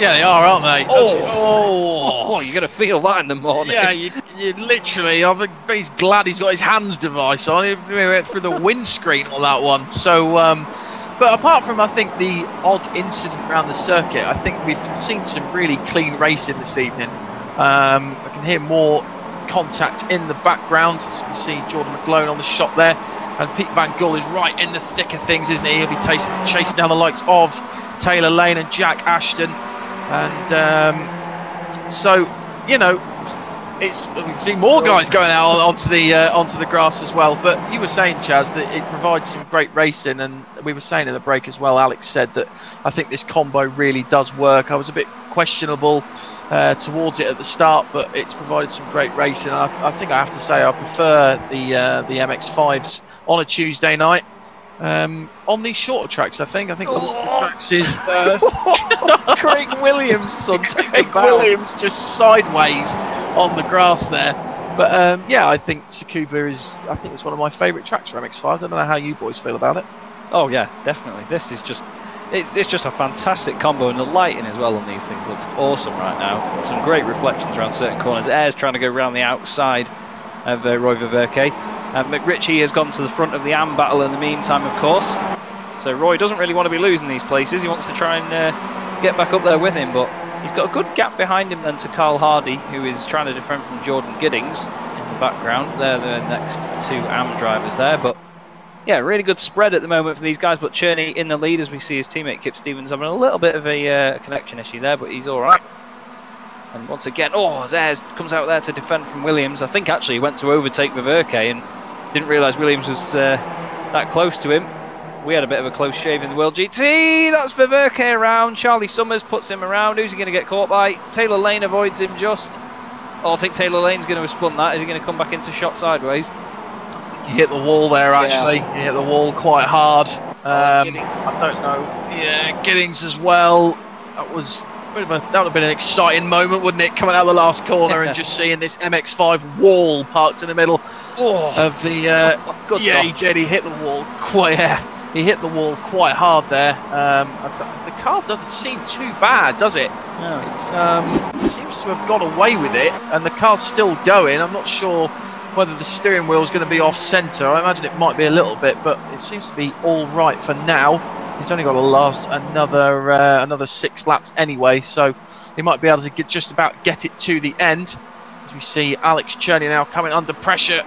Yeah, they are, aren't they? Oh, oh, oh you're going to feel that in the morning. Yeah, you, you literally. I think he's glad he's got his HANS device on. He went through the windscreen on that one. So, um, but apart from I think the odd incident around the circuit, I think we've seen some really clean racing this evening. Um, I can hear more contact in the background. You see Jordan McGlone on the shot there, and Pete Van Gool is right in the thick of things, isn't he? He'll be chasing, chasing down the likes of Taylor Lane and Jack Ashton. And um, so, you know, it's we see more guys going out onto the uh, onto the grass as well. But you were saying, Chaz, that it provides some great racing, and we were saying in the break as well. Alex said that I think this combo really does work. I was a bit questionable uh, towards it at the start, but it's provided some great racing. And I, I think I have to say I prefer the uh, the MX5s on a Tuesday night. Um, on these shorter tracks, I think. I think the longer tracks is uh, Craig Williams, son. Craig Williams just sideways on the grass there. But um, yeah, I think Tsukuba is. I think it's one of my favourite tracks for MX5s. I don't know how you boys feel about it. Oh yeah, definitely. This is just. It's, it's just a fantastic combo, and the lighting as well on these things looks awesome right now. Some great reflections around certain corners. Ayres trying to go around the outside of uh, Roy Ververke. Uh, McRitchie has gone to the front of the AM battle in the meantime, of course. So Roy doesn't really want to be losing these places. He wants to try and uh, get back up there with him, but he's got a good gap behind him then to Carl Hardy, who is trying to defend from Jordan Giddings in the background. They're the next two AM drivers there, but yeah, really good spread at the moment for these guys. But Cherney in the lead as we see his teammate Kip Stevens having a little bit of a uh, connection issue there, but he's all right. And once again, oh, Ayres comes out there to defend from Williams. I think actually he went to overtake Ververke and didn't realise Williams was uh, that close to him. We had a bit of a close shave in the World GT. That's Ververke around. Charlie Summers puts him around. Who's he going to get caught by? Taylor Lane avoids him just. Oh, I think Taylor Lane's going to have spun that. Is he going to come back into shot sideways? He hit the wall there, actually. Yeah. He hit the wall quite hard. Oh, um, I don't know. Yeah, Giddings as well. That was a, that would have been an exciting moment, wouldn't it? Coming out of the last corner and just seeing this MX5 wall parked in the middle oh. of the. Uh, oh, yeah, he did. He hit the wall quite. Yeah, he hit the wall quite hard there. Um, the car doesn't seem too bad, does it? No. It's um, it seems to have got away with it, and the car's still going. I'm not sure whether the steering wheel is going to be off centre. I imagine it might be a little bit, but it seems to be all right for now. He's only got to last another uh, another six laps anyway, so he might be able to get just about get it to the end. As we see Alex Cherney now coming under pressure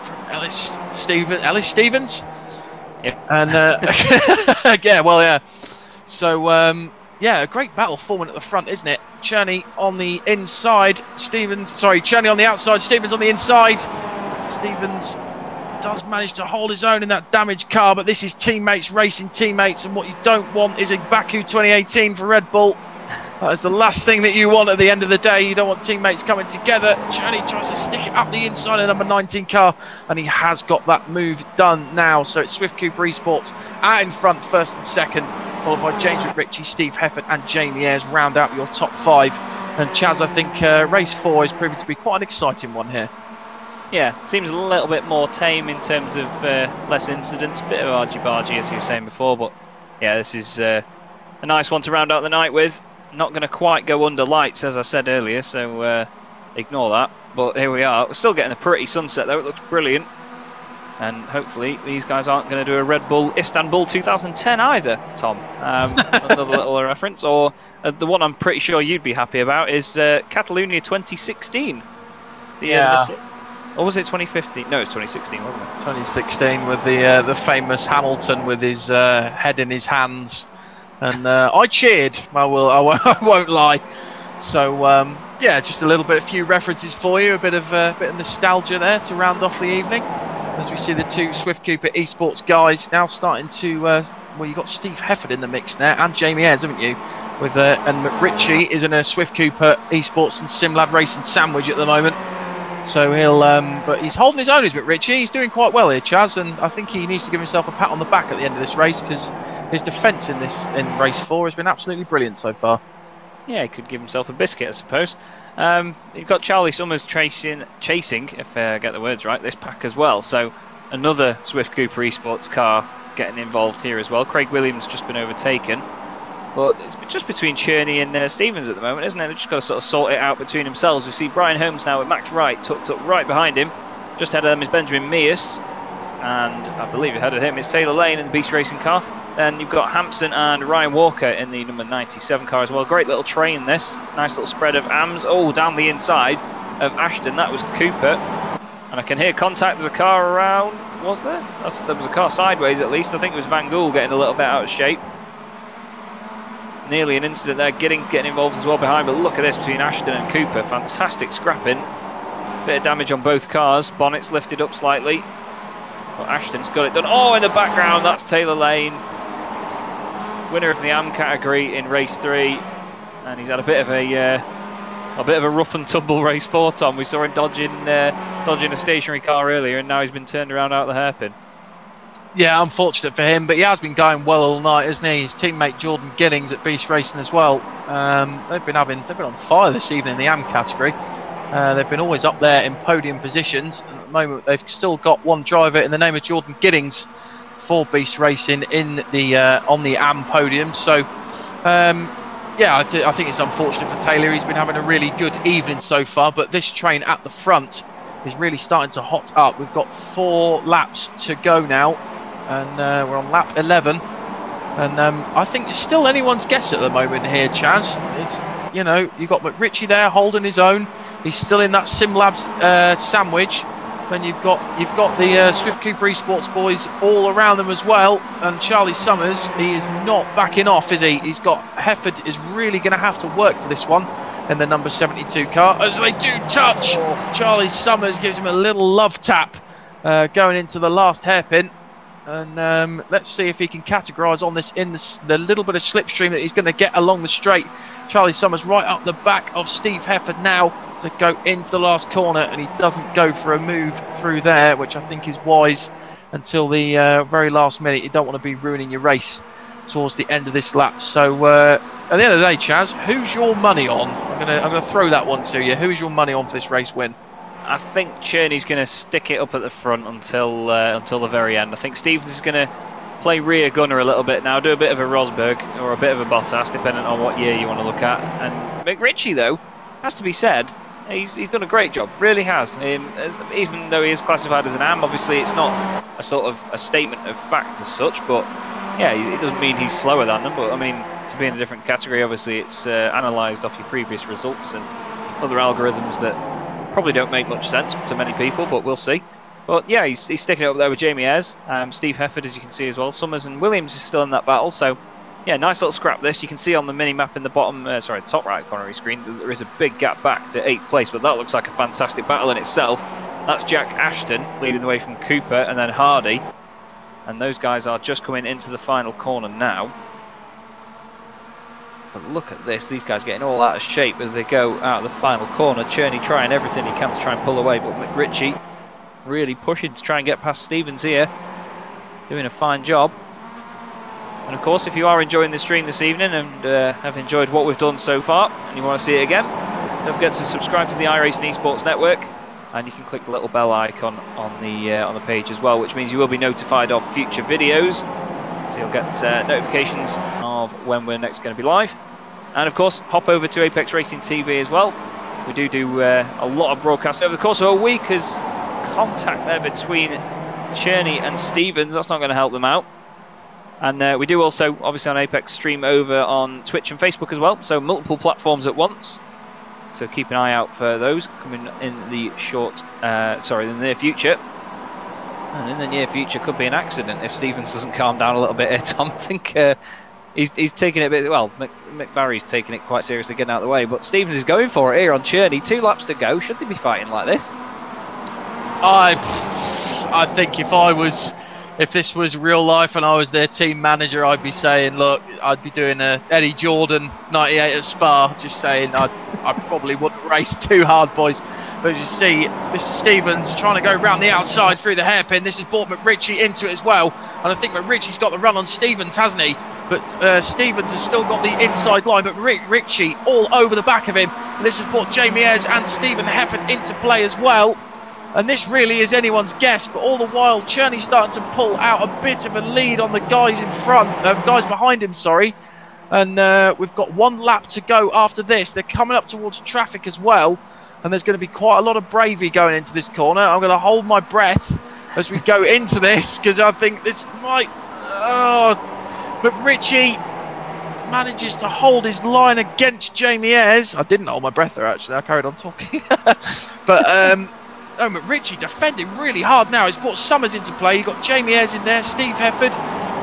from Ellis Steven Ellis Stevens. Yep. And uh, yeah, well, yeah. So um, yeah, a great battle forming at the front, isn't it? Cherney on the inside, Stevens. Sorry, Cherney on the outside, Stevens on the inside. Stevens does manage to hold his own in that damaged car, but this is teammates racing teammates, and what you don't want is a Baku 2018 for Red Bull. That is the last thing that you want at the end of the day. You don't want teammates coming together. Cherney tries to stick it up the inside of number 19 car, and he has got that move done now. So it's Swift Cooper Esports out in front, first and second, followed by James McRitchie, Steve Hefford, and Jamie Ayres round out your top five. And Chaz, I think uh, race four is proving to be quite an exciting one here. Yeah, seems a little bit more tame in terms of uh, less incidents, bit of argy-bargy as you were saying before, but yeah, this is uh, a nice one to round out the night with. Not going to quite go under lights, as I said earlier, so uh, ignore that. But here we are. We're still getting a pretty sunset, though. It looks brilliant. And hopefully these guys aren't going to do a Red Bull Istanbul 2010 either, Tom. Um, another little reference. Or uh, the one I'm pretty sure you'd be happy about is uh, Catalonia 2016. Yeah. Or was it 2015? No, it's 2016, wasn't it? 2016 with the uh, the famous Hamilton with his uh, head in his hands, and uh, I cheered. I will. I won't, lie. So um, yeah, just a little bit, a few references for you, a bit of a bit of nostalgia there to round off the evening. As we see the two Swift Cooper Esports guys now starting to. Uh, well, you've got Steve Hefford in the mix there and Jamie Ayres, haven't you? With uh, and McRitchie is in a Swift Cooper Esports and SimLab Racing sandwich at the moment. So he'll, um, but he's holding his own, is Richie. He's doing quite well here, Chaz, and I think he needs to give himself a pat on the back at the end of this race because his defence in this in race four has been absolutely brilliant so far. Yeah, he could give himself a biscuit, I suppose. Um, you've got Charlie Summers chasing, chasing, if I get the words right, this pack as well. So another Swift Cooper Esports car getting involved here as well. Craig Williams just been overtaken. But it's just between Cherney and uh, Stevens at the moment, isn't it? They've just got to sort of sort it out between themselves. We see Brian Holmes now with Max Wright tucked up right behind him. Just ahead of them is Benjamin Mears. And I believe ahead of him is Taylor Lane in the Beast Racing car. Then you've got Hampson and Ryan Walker in the number 97 car as well. Great little train this. Nice little spread of AMs. Oh, down the inside of Ashton. That was Cooper. And I can hear contact. There's a car around. Was there? That's, there was a car sideways at least. I think it was Van Gool getting a little bit out of shape. Nearly an incident there. Giddings getting involved as well behind. But look at this between Ashton and Cooper. Fantastic scrapping. Bit of damage on both cars. Bonnet's lifted up slightly. Well, Ashton's got it done. Oh, in the background, that's Taylor Lane winner of the AM category in race three, and he's had a bit of a uh, a bit of a rough and tumble race four. Tom, we saw him dodging uh, dodging a stationary car earlier, and now he's been turned around out of the hairpin. Yeah, unfortunate for him, but he has been going well all night, hasn't he? His teammate Jordan Giddings at Beast Racing as well. Um, they've been having they've been on fire this evening in the AM category. Uh, they've been always up there in podium positions. At the moment, they've still got one driver in the name of Jordan Giddings for Beast Racing in the uh, on the AM podium. So, um, yeah, I, th I, think it's unfortunate for Taylor. He's been having a really good evening so far, but this train at the front is really starting to hot up. We've got four laps to go now, and uh, we're on lap 11. And um, I think it's still anyone's guess at the moment here, Chaz. It's you know you've got McRitchie there holding his own. He's still in that SimLabs uh, sandwich. Then you've got you've got the uh, Swift Cooper Esports boys all around them as well, and Charlie Summers he is not backing off, is he? He's got Hefford is really going to have to work for this one in the number 72 car as they do touch. Charlie Summers gives him a little love tap uh, going into the last hairpin. And um, let's see if he can categorise on this in the, the, little bit of slipstream that he's going to get along the straight. Charlie Summers right up the back of Steve Hefford now to go into the last corner, and he doesn't go for a move through there, which I think is wise until the uh, very last minute. You don't want to be ruining your race towards the end of this lap. So uh, at the end of the day, Chaz, who's your money on? I'm gonna I'm gonna throw that one to you. Who is your money on for this race win? I think Cherney's going to stick it up at the front until uh, until the very end. I think Stevens is going to play rear gunner a little bit now, do a bit of a Rosberg or a bit of a Bottas, depending on what year you want to look at. And McRitchie, though, has to be said, he's, he's done a great job, really has. Um, as, even though he is classified as an AM, obviously it's not a sort of a statement of fact as such, but yeah, it doesn't mean he's slower than them. But I mean, to be in a different category, obviously it's uh, analysed off your previous results and other algorithms that Probably don't make much sense to many people, but we'll see. But yeah, he's, he's sticking it up there with Jamie Ayres, um, Steve Hefford, as you can see as well. Summers and Williams is still in that battle, so yeah, nice little scrap this. You can see on the mini map in the bottom, uh, sorry, top right corner of your screen, that there is a big gap back to eighth place, but that looks like a fantastic battle in itself. That's Jack Ashton leading the way from Cooper and then Hardy. And those guys are just coming into the final corner now. But look at this, these guys getting all out of shape as they go out of the final corner. Cherney trying everything he can to try and pull away, but McRitchie really pushing to try and get past Stevens here. Doing a fine job. And of course, if you are enjoying the stream this evening and uh, have enjoyed what we've done so far, and you want to see it again, don't forget to subscribe to the iRacing Esports Network, and you can click the little bell icon on the uh, on the page as well, which means you will be notified of future videos. So you'll get uh, notifications of when we're next going to be live. And of course, hop over to Apex Racing TV as well. We do do uh, a lot of broadcasts over the course of a week as contact there between Cherney and Stevens. That's not going to help them out. And uh, we do also, obviously, on Apex stream over on Twitch and Facebook as well. So multiple platforms at once. So keep an eye out for those coming in the short, uh, sorry, in the near future. And in the near future could be an accident if Stevens doesn't calm down a little bit here, Tom. I think uh, he's, he's taking it a bit, well, Mc, McBarry's taking it quite seriously, getting out of the way. But Stevens is going for it here on Cherney. Two laps to go. Should they be fighting like this? I, I think if I was if this was real life and I was their team manager, I'd be saying, look, I'd be doing a Eddie Jordan 98 at Spa, just saying I, I probably wouldn't race too hard, boys. But you see, Mr. Stevens trying to go round the outside through the hairpin. This has brought McRitchie into it as well. And I think McRitchie's got the run on Stevens, hasn't he? But uh, Stevens has still got the inside line, but McRitchie all over the back of him. And this has brought Jamie Ayres and Stephen Hefford into play as well. And this really is anyone's guess, but all the while, Cherney's starting to pull out a bit of a lead on the guys in front, uh, guys behind him, sorry. And uh, we've got one lap to go after this. They're coming up towards traffic as well, and there's going to be quite a lot of bravery going into this corner. I'm going to hold my breath as we go into this because I think this might. Oh, but Richie manages to hold his line against Jamie Ayres. I didn't hold my breath there actually. I carried on talking, but. Um, Um, oh, McRitchie defending really hard now. He's brought Summers into play. You've got Jamie Ayres in there, Steve Hefford.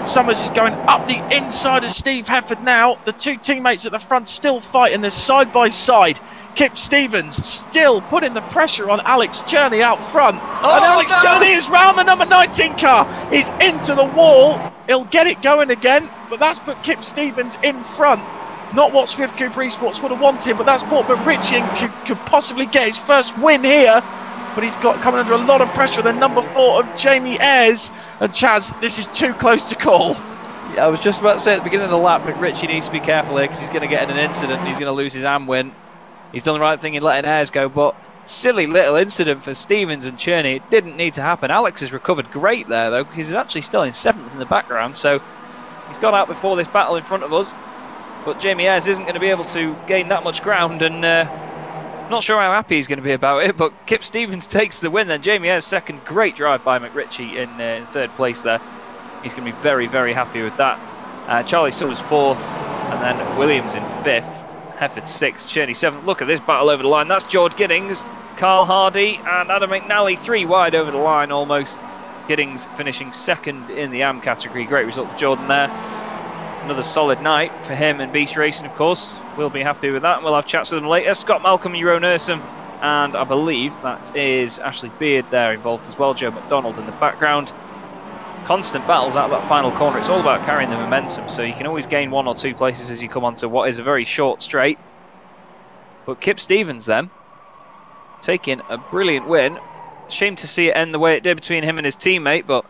Summers is going up the inside of Steve Hefford now. The two teammates at the front still fighting. They're side by side. Kip Stevens still putting the pressure on Alex Cherney out front. Oh, and Alex no. Cherney is round the number 19 car. He's into the wall. He'll get it going again, but that's put Kip Stevens in front. Not what Swift Cooper Esports would have wanted, but that's put McRitchie and could, could possibly get his first win here but he's got coming under a lot of pressure. The number four of Jamie Ayres and Chaz. This is too close to call. Yeah, I was just about to say at the beginning of the lap, McRitchie needs to be careful here because he's going to get in an incident. He's going to lose his AM win. He's done the right thing in letting Ayres go, but silly little incident for Stevens and Cherney. It didn't need to happen. Alex has recovered great there though. because He's actually still in seventh in the background, so he's got out before this battle in front of us. But Jamie Ayres isn't going to be able to gain that much ground, and uh, not sure how happy he's going to be about it, but Kip Stevens takes the win then. Jamie Ayres second. Great drive by McRitchie in, uh, in third place there. He's going to be very, very happy with that. Uh, Charlie Summers fourth, and then Williams in fifth. Hefford sixth, Cherney seventh. Look at this battle over the line. That's George Giddings, Carl Hardy, and Adam McNally three wide over the line almost. Giddings finishing second in the AM category. Great result for Jordan there. Another solid night for him and Beast Racing, of course. We'll be happy with that. We'll have chats with them later. Scott Malcolm, Jeroen Ursum, and I believe that is Ashley Beard there involved as well. Joe McDonald in the background. Constant battles out of that final corner. It's all about carrying the momentum, so you can always gain one or two places as you come onto what is a very short straight. But Kip Stevens then, taking a brilliant win. Shame to see it end the way it did between him and his teammate, but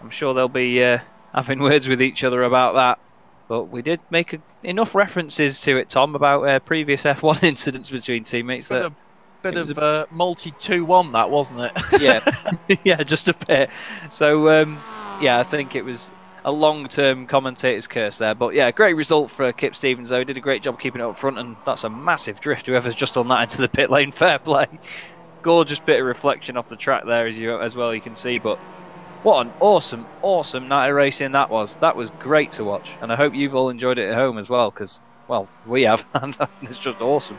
I'm sure they'll be uh, having words with each other about that. But we did make a, enough references to it, Tom, about uh, previous F1 incidents between teammates. That of, bit of a uh, multi two-one, that wasn't it? yeah, yeah, just a bit. So um, yeah, I think it was a long-term commentator's curse there. But yeah, great result for Kip Stevens though. He did a great job keeping it up front, and that's a massive drift. Whoever's just done that into the pit lane, fair play. Gorgeous bit of reflection off the track there, as you as well you can see. But what an awesome, awesome night of racing that was. That was great to watch, and I hope you've all enjoyed it at home as well, because, well, we have, and it's just awesome.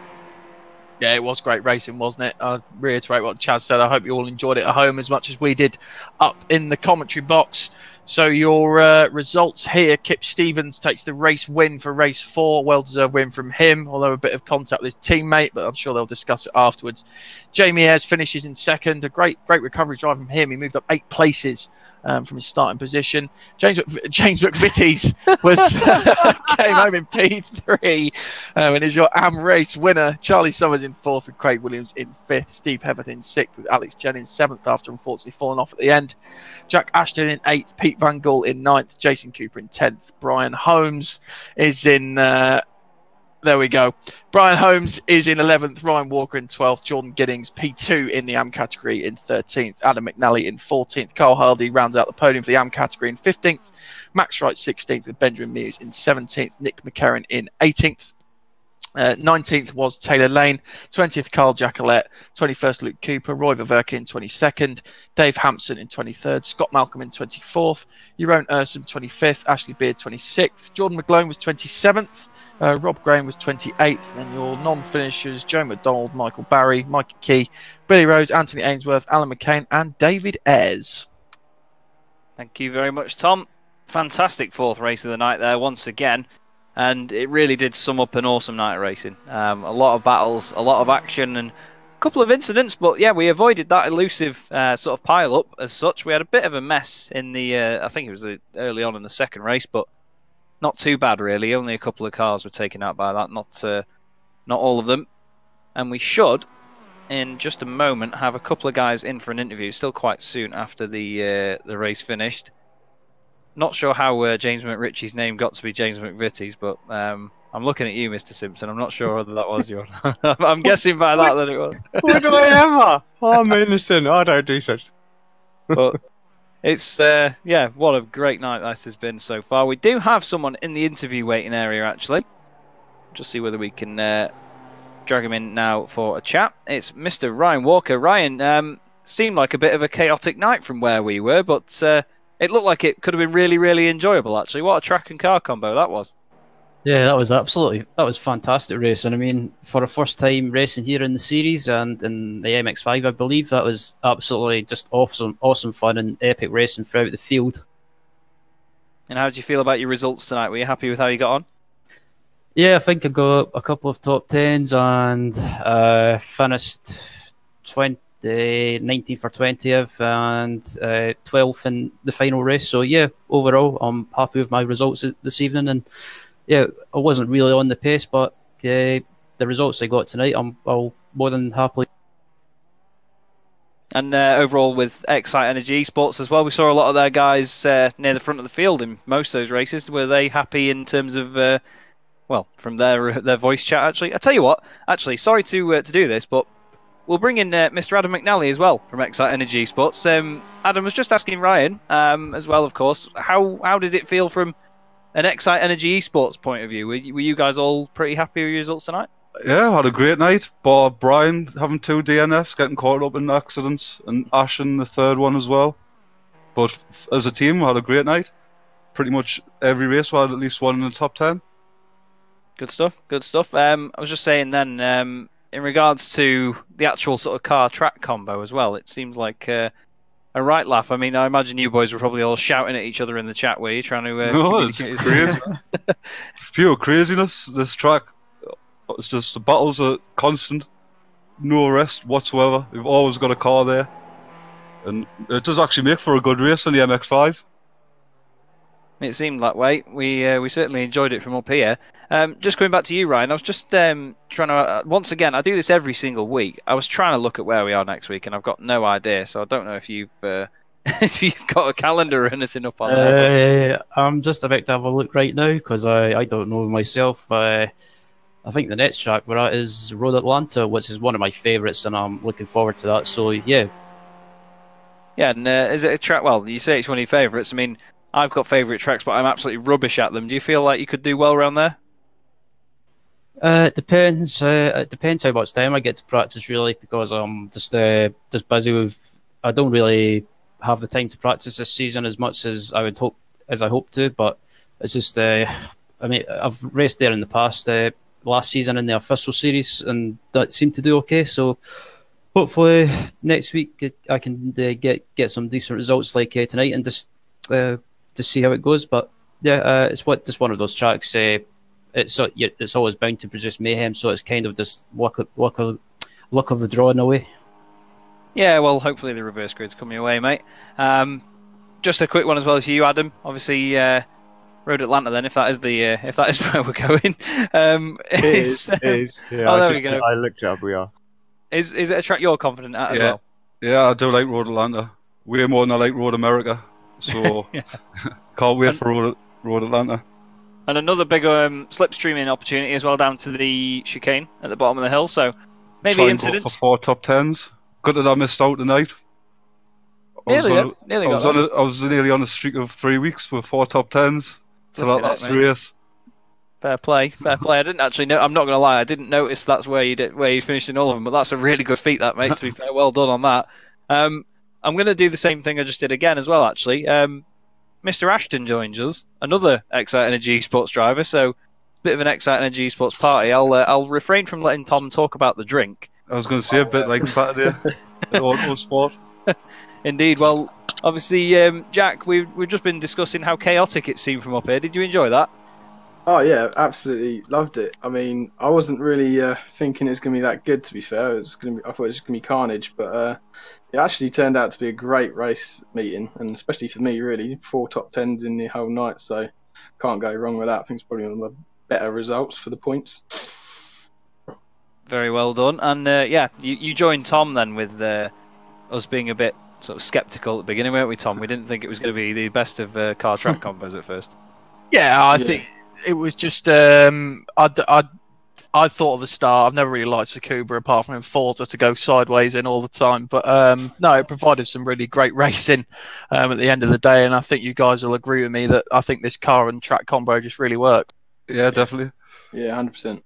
Yeah, it was great racing, wasn't it? I reiterate what Chaz said. I hope you all enjoyed it at home as much as we did up in the commentary box. So your uh, results here: Kip Stevens takes the race win for race four, well-deserved win from him. Although a bit of contact with his teammate, but I'm sure they'll discuss it afterwards. Jamie Ayres finishes in second. A great, great recovery drive from him. He moved up eight places um, from his starting position. James James McVitie's was came home in P3 um, and is your AM race winner. Charlie Summers in fourth with Craig Williams in fifth. Steve Hefford in sixth with Alex Jennings seventh after unfortunately falling off at the end. Jack Ashton in eighth. Pete Van Gool in ninth. Jason Cooper in tenth. Brian Holmes is in. Uh, there we go. Brian Holmes is in 11th, Ryan Walker in 12th, Jordan Giddings P2 in the AM category in 13th, Adam McNally in 14th, Carl Hardy rounds out the podium for the AM category in 15th, Max Wright 16th with Benjamin Mears in 17th, Nick McCarron in 18th. Uh, 19th was Taylor Lane, 20th Carl Jackalette, 21st Luke Cooper, Roy Ververkin in 22nd, Dave Hampson in 23rd, Scott Malcolm in 24th, Jeroen Ursum 25th, Ashley Beard 26th, Jordan McGlone was 27th, uh, Rob Graham was 28th, and your non-finishers Joe McDonald, Michael Barry, Mikey Key, Billy Rose, Anthony Ainsworth, Alan McCain, and David Ayres. Thank you very much, Tom. Fantastic fourth race of the night there once again, and it really did sum up an awesome night of racing. Um, a lot of battles, a lot of action, and a couple of incidents, but yeah, we avoided that elusive uh, sort of pile up as such. We had a bit of a mess in the, uh, I think it was early on in the second race, but not too bad really. Only a couple of cars were taken out by that, not uh, not all of them. And we should, in just a moment, have a couple of guys in for an interview. Still quite soon after the uh, the race finished. Not sure how uh, James McRitchie's name got to be James McVitie's, but um, I'm looking at you, Mr. Simpson. I'm not sure whether that was your. I'm guessing by that that it was. Would I ever? Oh, I'm innocent. I don't do such. But it's uh, yeah, what a great night that has been so far. We do have someone in the interview waiting area actually. Just see whether we can uh, drag him in now for a chat. It's Mr. Ryan Walker. Ryan um, seemed like a bit of a chaotic night from where we were, but uh, it looked like it could have been really, really enjoyable. Actually, what a track and car combo that was. Yeah, that was absolutely that was fantastic racing. I mean, for a first time racing here in the series and in the MX5, I believe that was absolutely just awesome, awesome fun and epic racing throughout the field. And how did you feel about your results tonight? Were you happy with how you got on? Yeah, I think I got a couple of top tens and uh, finished 20, 19th or 20th and uh, 12th in the final race. So yeah, overall, I'm happy with my results this evening and yeah, I wasn't really on the pace, but uh, the results I got tonight, I'm I'll more than happily. And uh, overall, with Excite Energy Esports as well, we saw a lot of their guys uh, near the front of the field in most of those races. Were they happy in terms of, uh, well, from their their voice chat? Actually, I tell you what. Actually, sorry to uh, to do this, but we'll bring in uh, Mr. Adam McNally as well from Excite Energy Esports. Um, Adam was just asking Ryan um, as well, of course. How how did it feel from an Excite Energy Esports point of view, were you, were you guys all pretty happy with your results tonight? Yeah, had a great night. Bar Brian having two DNFs, getting caught up in accidents, and Ash in the third one as well. But as a team, we had a great night. Pretty much every race we had at least one in the top ten. Good stuff. Good stuff. Um, I was just saying then, um, in regards to the actual sort of car track combo as well, it seems like uh, a right laugh. I mean, I imagine you boys were probably all shouting at each other in the chat. Were you trying to? Uh, no, it's crazy. Pure craziness. This track. It's just the battles are constant, no rest whatsoever. We've always got a car there, and it does actually make for a good race on the MX5. It seemed that way. We uh, we certainly enjoyed it from up here. Um, just going back to you, Ryan. I was just um, trying to uh, once again. I do this every single week. I was trying to look at where we are next week, and I've got no idea. So I don't know if you've uh, if you've got a calendar or anything up on there. Uh, I'm just about to have a look right now because I, I don't know myself. Uh, I think the next track we're at is Road Atlanta, which is one of my favourites, and I'm looking forward to that. So yeah. Yeah, and uh, is it a track? Well, you say it's one of your favourites. I mean, I've got favourite tracks, but I'm absolutely rubbish at them. Do you feel like you could do well around there? Uh, it depends. Uh, it depends how much time I get to practice, really, because I'm just uh, just busy with. I don't really have the time to practice this season as much as I would hope as I hope to, but it's just. Uh, I mean, I've raced there in the past uh, last season in the official series, and that seemed to do okay. So hopefully next week I can uh, get get some decent results like uh, tonight, and just uh, to see how it goes. But yeah, uh, it's what just one of those tracks. Uh, it's uh, it's always bound to produce mayhem, so it's kind of just luck of, luck of, luck of the draw in a way. Yeah, well, hopefully the reverse grid's coming your way, mate. Um, just a quick one as well as you, Adam. Obviously, uh, Road Atlanta. Then, if that is the uh, if that is where we're going, um, it is. it is. Yeah, oh, there just, we go. I looked it up. We are. Is is it a track you're confident at as yeah. well? Yeah, I do like Road Atlanta way more than I like Road America. So can't wait and, for Road, Road Atlanta. And another big um, slipstreaming opportunity as well down to the chicane at the bottom of the hill. So maybe Try incidents. for four top tens. Good that I missed out tonight. I nearly, was, on, nearly I, was on a, I was nearly on a streak of three weeks with four top tens. So that, that's it, race. Fair play, fair play. I didn't actually know. I'm not going to lie. I didn't notice that's where you did where you finished in all of them. But that's a really good feat, that mate. to be fair, well done on that. Um, I'm going to do the same thing I just did again as well, actually. Um, Mr. Ashton joins us, another Excite Energy Esports driver, so bit of an Excite Energy Esports party. I'll uh, I'll refrain from letting Tom talk about the drink. I was going to say a bit like Saturday at Autosport. Indeed. Well, obviously, um, Jack, we've we've just been discussing how chaotic it seemed from up here. Did you enjoy that? Oh yeah, absolutely loved it. I mean, I wasn't really uh, thinking it's going to be that good. To be fair, it was going to be, I thought it was going to be carnage, but uh, it actually turned out to be a great race meeting, and especially for me, really, four top tens in the whole night. So can't go wrong with that. I think it's probably one of the better results for the points. Very well done, and uh, yeah, you, you joined Tom then with uh, us being a bit sort of skeptical at the beginning, weren't we, Tom? We didn't think it was going to be the best of uh, car track combos at first. Yeah, I yeah. think it was just um, I I I thought of the start. I've never really liked Tsukuba apart from in Forza to go sideways in all the time. But um, no, it provided some really great racing um, at the end of the day, and I think you guys will agree with me that I think this car and track combo just really works. Yeah, definitely. Yeah, hundred percent.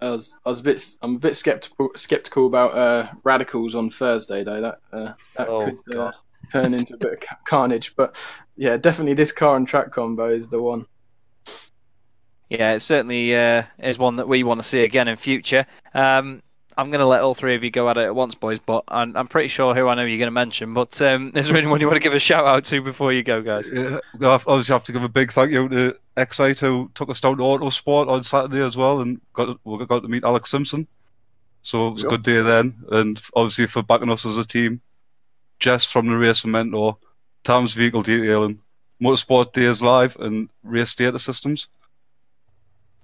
I was, I was a bit, I'm a bit skeptical, skeptical about uh, radicals on Thursday though. That uh, that oh, could uh, turn into a bit of carnage. But yeah, definitely this car and track combo is the one. Yeah, it certainly uh, is one that we want to see again in future. Um, I'm going to let all three of you go at it at once, boys, but I'm, I'm pretty sure who I know you're going to mention. But um, is there anyone you want to give a shout out to before you go, guys? Yeah, obviously have to give a big thank you to Excite who took us down to Autosport on Saturday as well, and got we got to meet Alex Simpson. So it was yep. a good day then, and obviously for backing us as a team. Jess from the Race Mentor, Tom's Vehicle Detailing, Motorsport Days Live, and Race Data Systems.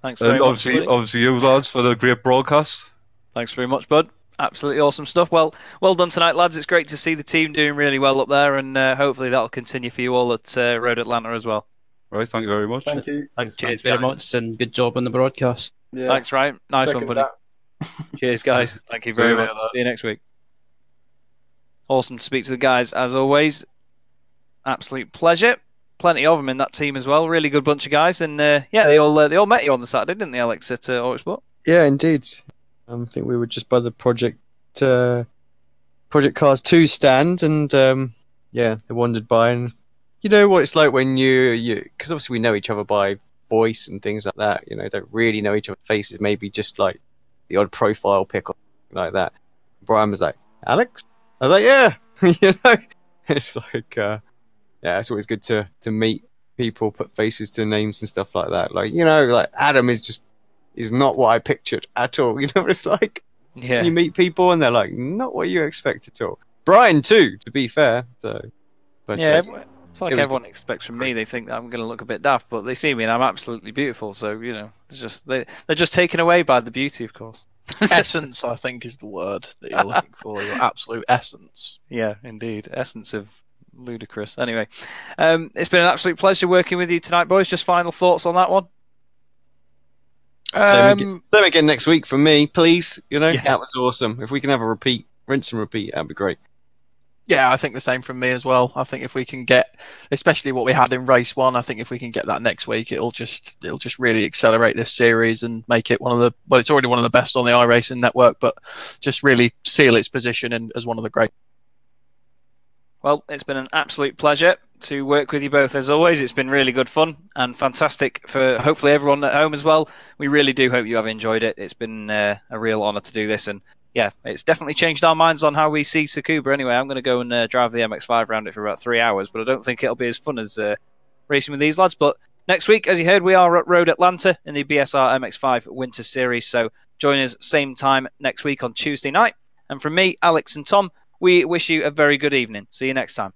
Thanks very and much. Obviously, obviously you lads for the great broadcast. Thanks very much, bud. Absolutely awesome stuff. Well, well done tonight, lads. It's great to see the team doing really well up there, and uh, hopefully that'll continue for you all at uh, Road Atlanta as well. Right, thank you very much. Thank you. Thanks, Cheers very much, and good job on the broadcast. Yeah. Thanks, right. Nice Second one, buddy. Cheers, guys. Thank you very much. See you next week. Awesome to speak to the guys as always. Absolute pleasure plenty of them in that team as well. Really good bunch of guys, and uh, yeah, they all uh, they all met you on the Saturday, didn't they, Alex at uh, Autosport? Yeah, indeed. Um, I think we were just by the project uh, Project Cars Two stand, and um, yeah, they wandered by, and you know what it's like when you you because obviously we know each other by voice and things like that. You know, don't really know each other's faces. Maybe just like the odd profile pick or like that. Brian was like, Alex. I was like, yeah, you know, it's like. Uh, yeah, it's always good to to meet people, put faces to names and stuff like that. Like you know, like Adam is just is not what I pictured at all. You know what it's like? Yeah. You meet people and they're like, not what you expect at all. Brian too, to be fair. So, but yeah. Uh, it's like it everyone was... expects from me. They think that I'm going to look a bit daft, but they see me and I'm absolutely beautiful. So you know, it's just they they're just taken away by the beauty, of course. essence, I think, is the word that you're looking for. Your absolute essence. Yeah, indeed, essence of ludicrous. Anyway, um, it's been an absolute pleasure working with you tonight, boys. Just final thoughts on that one. Um, same, again, same again next week for me, please. You know, yeah. that was awesome. If we can have a repeat, rinse and repeat, that'd be great. Yeah, I think the same from me as well. I think if we can get, especially what we had in race one, I think if we can get that next week, it'll just it'll just really accelerate this series and make it one of the well, it's already one of the best on the iRacing network, but just really seal its position in, as one of the great. Well, it's been an absolute pleasure to work with you both as always. It's been really good fun and fantastic for hopefully everyone at home as well. We really do hope you have enjoyed it. It's been uh, a real honour to do this, and yeah, it's definitely changed our minds on how we see Tsukuba. Anyway, I'm going to go and uh, drive the MX5 around it for about three hours, but I don't think it'll be as fun as uh, racing with these lads. But next week, as you heard, we are at Road Atlanta in the BSR MX5 Winter Series. So join us same time next week on Tuesday night. And from me, Alex and Tom, we wish you a very good evening. See you next time.